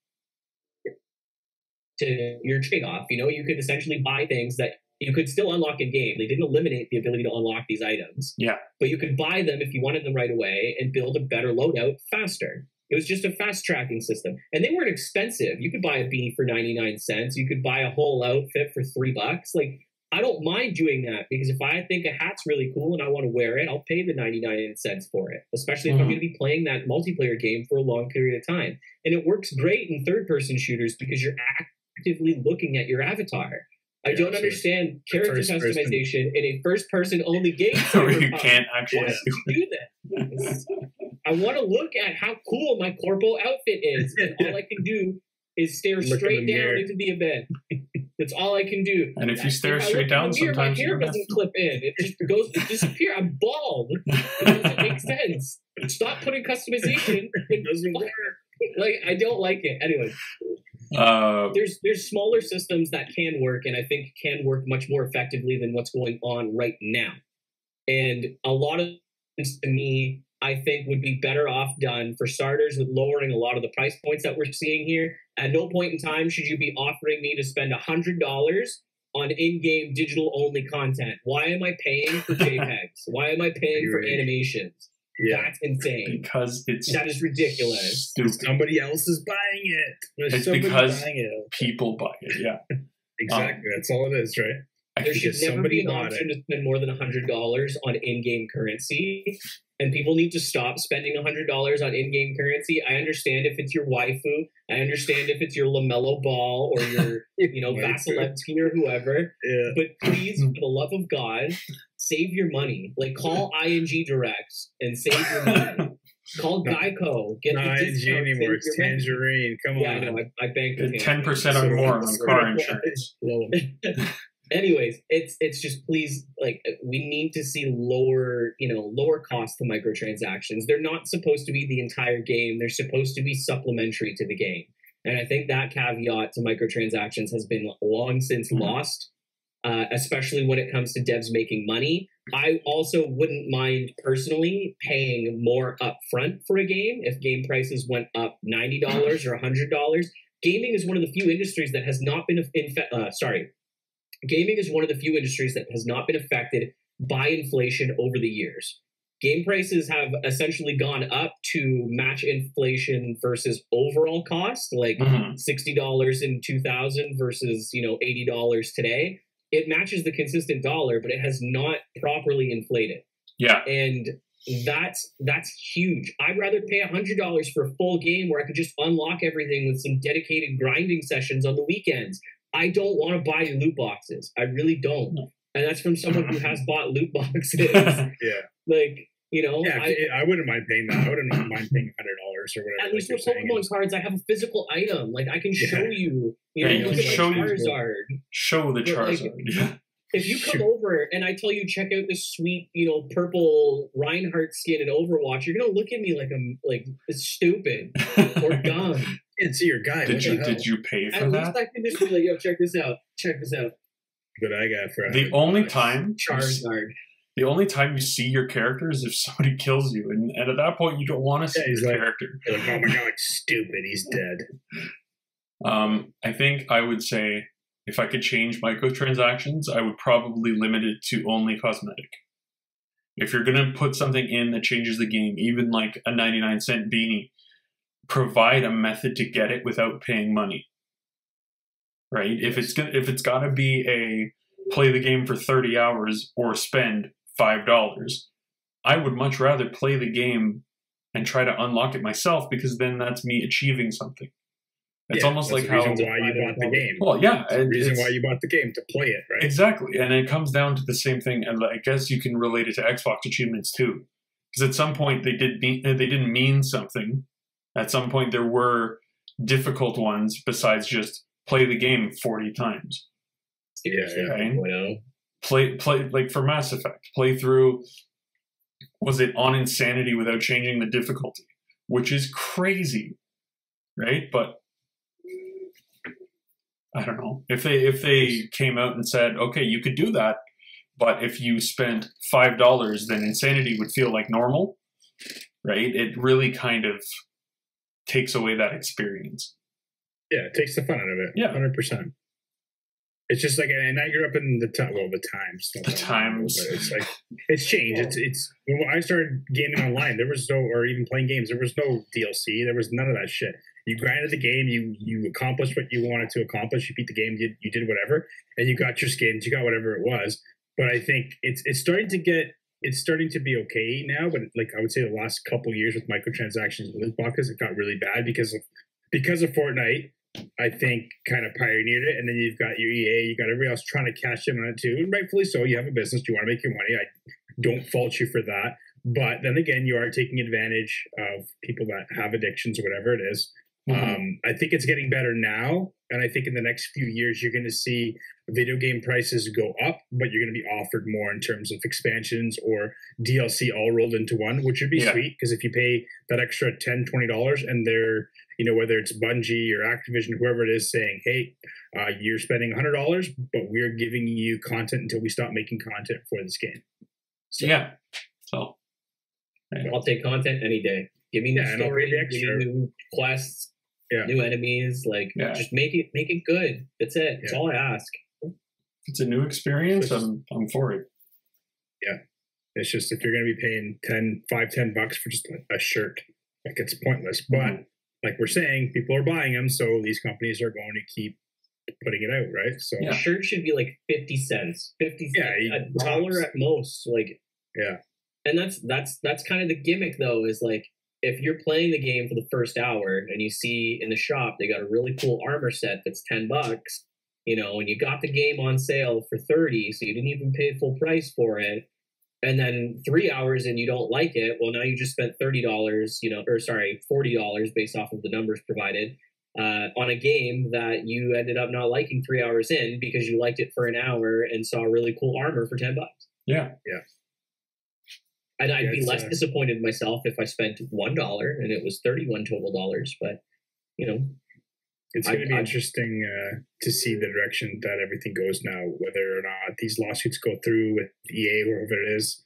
to your trade off. You know, you could essentially buy things that you could still unlock in game. They didn't eliminate the ability to unlock these items. Yeah. But you could buy them if you wanted them right away and build a better loadout faster. It was just a fast tracking system. And they weren't expensive. You could buy a beanie for 99 cents. You could buy a whole outfit for three bucks. Like, I don't mind doing that because if I think a hat's really cool and I want to wear it, I'll pay the 99 cents for it, especially if I'm Mhm. going to be playing that multiplayer game for a long period of time. And it works great in third person shooters because you're actively looking at your avatar. I Yeah, don't so understand character first person- customization in a first person only game. Where you can't actually do that. I want to look at how cool my corpo outfit is, and all I can do is stare Look straight down mirror. into the event. That's all I can do. And if you stare I look straight in down, the mirror, sometimes my hair don't doesn't clip in. It just goes to disappear. I'm bald. It doesn't make sense. Stop putting customization. It doesn't work. like I don't like it. Anyway, Uh, there's there's smaller systems that can work and I think can work much more effectively than what's going on right now. And a lot of to me, I think would be better off done for starters with lowering a lot of the price points that we're seeing here. At no point in time should you be offering me to spend hundred dollars on in-game digital only content. Why am I paying for JPEGs? Why am I paying for You're- animations? Yeah. That's insane. because it's That is ridiculous. Somebody else is buying it. There's It's because- buying it. People buy it. Yeah. Exactly. Um, That's all it is, right? There should Because never somebody be an bought option to spend more than hundred dollars on in-game currency, and people need to stop spending hundred dollars on in-game currency. I understand if it's your waifu, I understand if it's your LaMelo Ball or your, you know, Waifu. Vasilevskiy or whoever. Yeah. But please, for the love of God, save your money. Like call ING Direct and save your money. Call Geico. Get Not the in discount. January. It's Save your rent. tangerine. Come Yeah, I on. know. I, I banked. Ten percent or more on so- car insurance. Anyways it's it's just please like we need to see lower you know lower cost to microtransactions. They're not supposed to be the entire game. They're supposed to be supplementary to the game. And i think that caveat to microtransactions has been long since Mhm. lost uh, especially when it comes to devs making money. I also wouldn't mind personally paying more upfront for a game. If game prices went up $90 or $100 gaming is one of the few industries that has not been in uh, sorry gaming is one of the few industries that has not been affected by inflation over the years. Game prices have essentially gone up to match inflation versus overall cost, like mm-hmm. sixty dollars in two thousand versus you know eighty dollars today. It matches the consistent dollar, but it has not properly inflated, Yeah, and that's that's huge. I'd rather pay hundred dollars for a full game where I could just unlock everything with some dedicated grinding sessions on the weekends. I don't want to buy loot boxes. I really don't. And that's from someone who has bought loot boxes. Yeah. like, you know, Yeah, I, I, I wouldn't mind paying that. I wouldn't mind paying hundred dollars or whatever. at least like with you're saying. Pokemon cards, I have a physical item. Like I can show Yeah. you, you Yeah, know, you can show my Charizard. show the But, like, Charizard. Yeah. If you come Shoot. over and I tell you check out this sweet, you know, purple Reinhardt skin in Overwatch, you're gonna look at me like I'm like it's stupid or dumb. Can't see your guy. Did what you did you pay for At least that? I can just be like, yo, check this out. Check this out. But I got for The only time Charizard. the only time you see your character is if somebody kills you, and, and at that point you don't want to see Yeah, your like- character. Like, oh my god, stupid. He's dead. Um, I think I would say if I could change microtransactions, I would probably limit it to only cosmetic. If you're gonna put something in that changes the game, even like a 99 cent beanie, provide a method to get it without paying money. Right? If it's gonna if it's gotta be a play the game for 30 hours or spend five dollars, I would much rather play the game and try to unlock it myself because then that's me achieving something. It's Yeah, almost like the how reason why you bought the game. well, yeah, That's the reason it's- why you bought the game to play it, right? Exactly, and it comes down to the same thing, and I guess you can relate it to Xbox achievements too, because at some point they did mean, they didn't mean something. At some point there were difficult ones besides just play the game forty times. Seriously, Yeah, yeah. 2.0. Play play like for Mass Effect, play through. Was it on insanity without changing the difficulty, which is crazy, right? But I don't know if they if they came out and said, okay, you could do that, but if you spent five dollars, then insanity would feel like normal, right? It really kind of takes away that experience. Yeah, it takes the fun out of it. Yeah. hundred percent. It's just like, and I grew up in the time. Well, the times, The times. It's like it's changed. It's it's when I started gaming online. There was no, or even playing games. There was no DLC. There was none of that shit. You grinded the game. You you accomplished what you wanted to accomplish. You beat the game. You, you did whatever, and you got your skins. You got whatever it was. But I think it's it's starting to get it's starting to be okay now. But like I would say, the last couple years with microtransactions and loot boxes, it got really bad because of because of Fortnite. I think kind of pioneered it, and then you've got your EA, you got everybody else trying to cash in on it too, and rightfully so. You have a business, you want to make your money. I don't fault you for that, but then again, you are taking advantage of people that have addictions or whatever it is. Um, I think it's getting better now, and I think in the next few years you're going to see video game prices go up, but you're going to be offered more in terms of expansions or DLC all rolled into one, which would be Yeah. sweet because if you pay that extra 10 dollars and they're you know whether it's Bungie or Activision, whoever it is, saying, "Hey, uh, you're spending hundred dollars, but we're giving you content until we stop making content for this game." So, yeah. So I'll take content any day. Give me new Yeah, and I'll pay story, the give me extra. new quests, Yeah. new enemies. Like, Yeah. just make it make it good. That's it. That's Yeah. all I ask. If it's a new experience. I'm I'm for it. Yeah, it's just if you're going to be paying 10, 5, 10 bucks for just a, a shirt, like it's pointless. But Mhm. like we're saying, people are buying them, so these companies are going to keep putting it out, right? So Yeah. A shirt should be like fifty cents, fifty Yeah, cents, you- a dollar at most. Like, Yeah. and that's that's that's kind of the gimmick though. Is like if you're playing the game for the first hour and you see in the shop they got a really cool armor set that's ten bucks, you know, and you got the game on sale for thirty, so you didn't even pay full price for it. and then three hours and you don't like it, well, now you just spent thirty dollars, you know, or sorry, forty dollars based off of the numbers provided uh, on a game that you ended up not liking three hours in because you liked it for an hour and saw really cool armor for ten bucks. Yeah, yeah. And I'd yeah, be less uh, disappointed myself if I spent one dollar and it was thirty-one total dollars. But you know, it's going to be I, interesting uh, to see the direction that everything goes now, whether or not these lawsuits go through with EA, or whoever it is,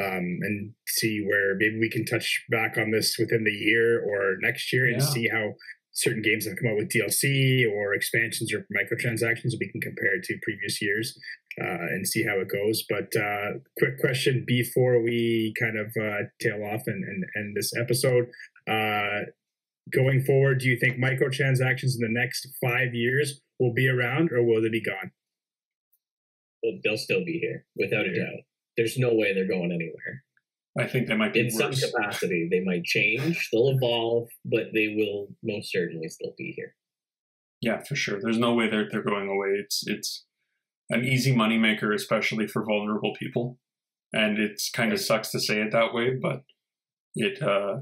um, and see where maybe we can touch back on this within the year or next year and see how certain games have come out with DLC or expansions or microtransactions. We can compare it to previous years uh, and see how it goes. But uh, quick question before we kind of uh, tail off and, and end this episode. Going forward, do you think microtransactions in the next five years will be around or will they be gone? Well, they'll still be here without a yeah. doubt. There's no way they're going anywhere. I think they might be in worse. some capacity. They might change, they'll evolve, but they will most certainly still be here. Yeah, for sure. There's no way they're they're going away. It's it's an easy moneymaker, especially for vulnerable people. And it's kind of sucks to say it that way, but it uh,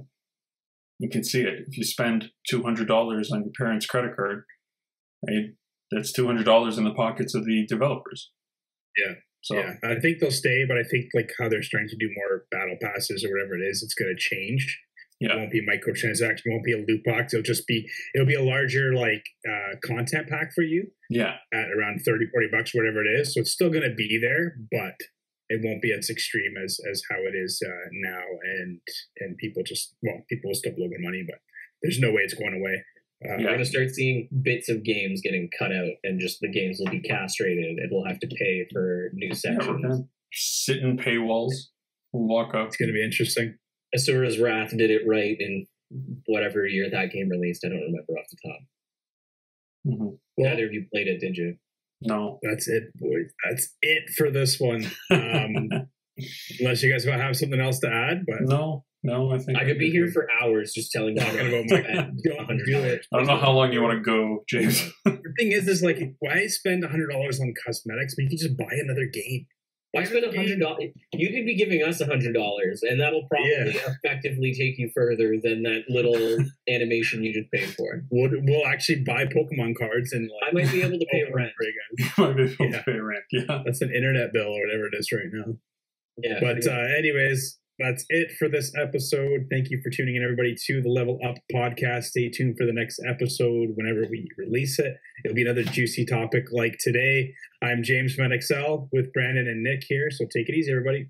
you can see it. If you spend two hundred dollars on your parents' credit card, right, that's two hundred dollars in the pockets of the developers. Yeah. So yeah, I think they'll stay, but I think like how they're starting to do more battle passes or whatever it is, it's going to change. Yeah. It won't be microtransaction. It won't be a loot box. It'll just be it'll be a larger like uh, content pack for you. Yeah. At around 30, 40 bucks, whatever it is. So it's still going to be there, but it won't be as extreme as as how it is uh, now. And and people just well, people will still blow their money, but there's no way it's going away. Uh, yeah. We're gonna start seeing bits of games getting cut out, and just the games will be castrated, and we'll have to pay for new sections. Yeah, sit in paywalls, walk up. It's gonna be interesting. Asura's Wrath did it right in whatever year that game released. I don't remember off the top. Mm-hmm. Well, Neither of you played it, did you? No, that's it, boys. That's it for this one. Um, unless you guys have something else to add, but no, no, I think I could be here for hours just telling talking about my don't do it. I don't know how long you want to go, James. the thing is, is like, why spend hundred dollars on cosmetics when you can just buy another game? Why spend a hundred dollars? You could be giving us a hundred dollars, and that'll probably yeah. effectively take you further than that little animation you just paid for. We'll, we'll actually buy Pokemon cards, and like, I might be able to pay rent. You might be able yeah. to pay rent. Yeah, that's an internet bill or whatever it is right now. Yeah, but uh, anyways, that's it for this episode. Thank you for tuning in, everybody, to the Level Up podcast. Stay tuned for the next episode whenever we release it. It'll be another juicy topic like today. I'm James from NXL with Brandon and Nick here. So take it easy, everybody.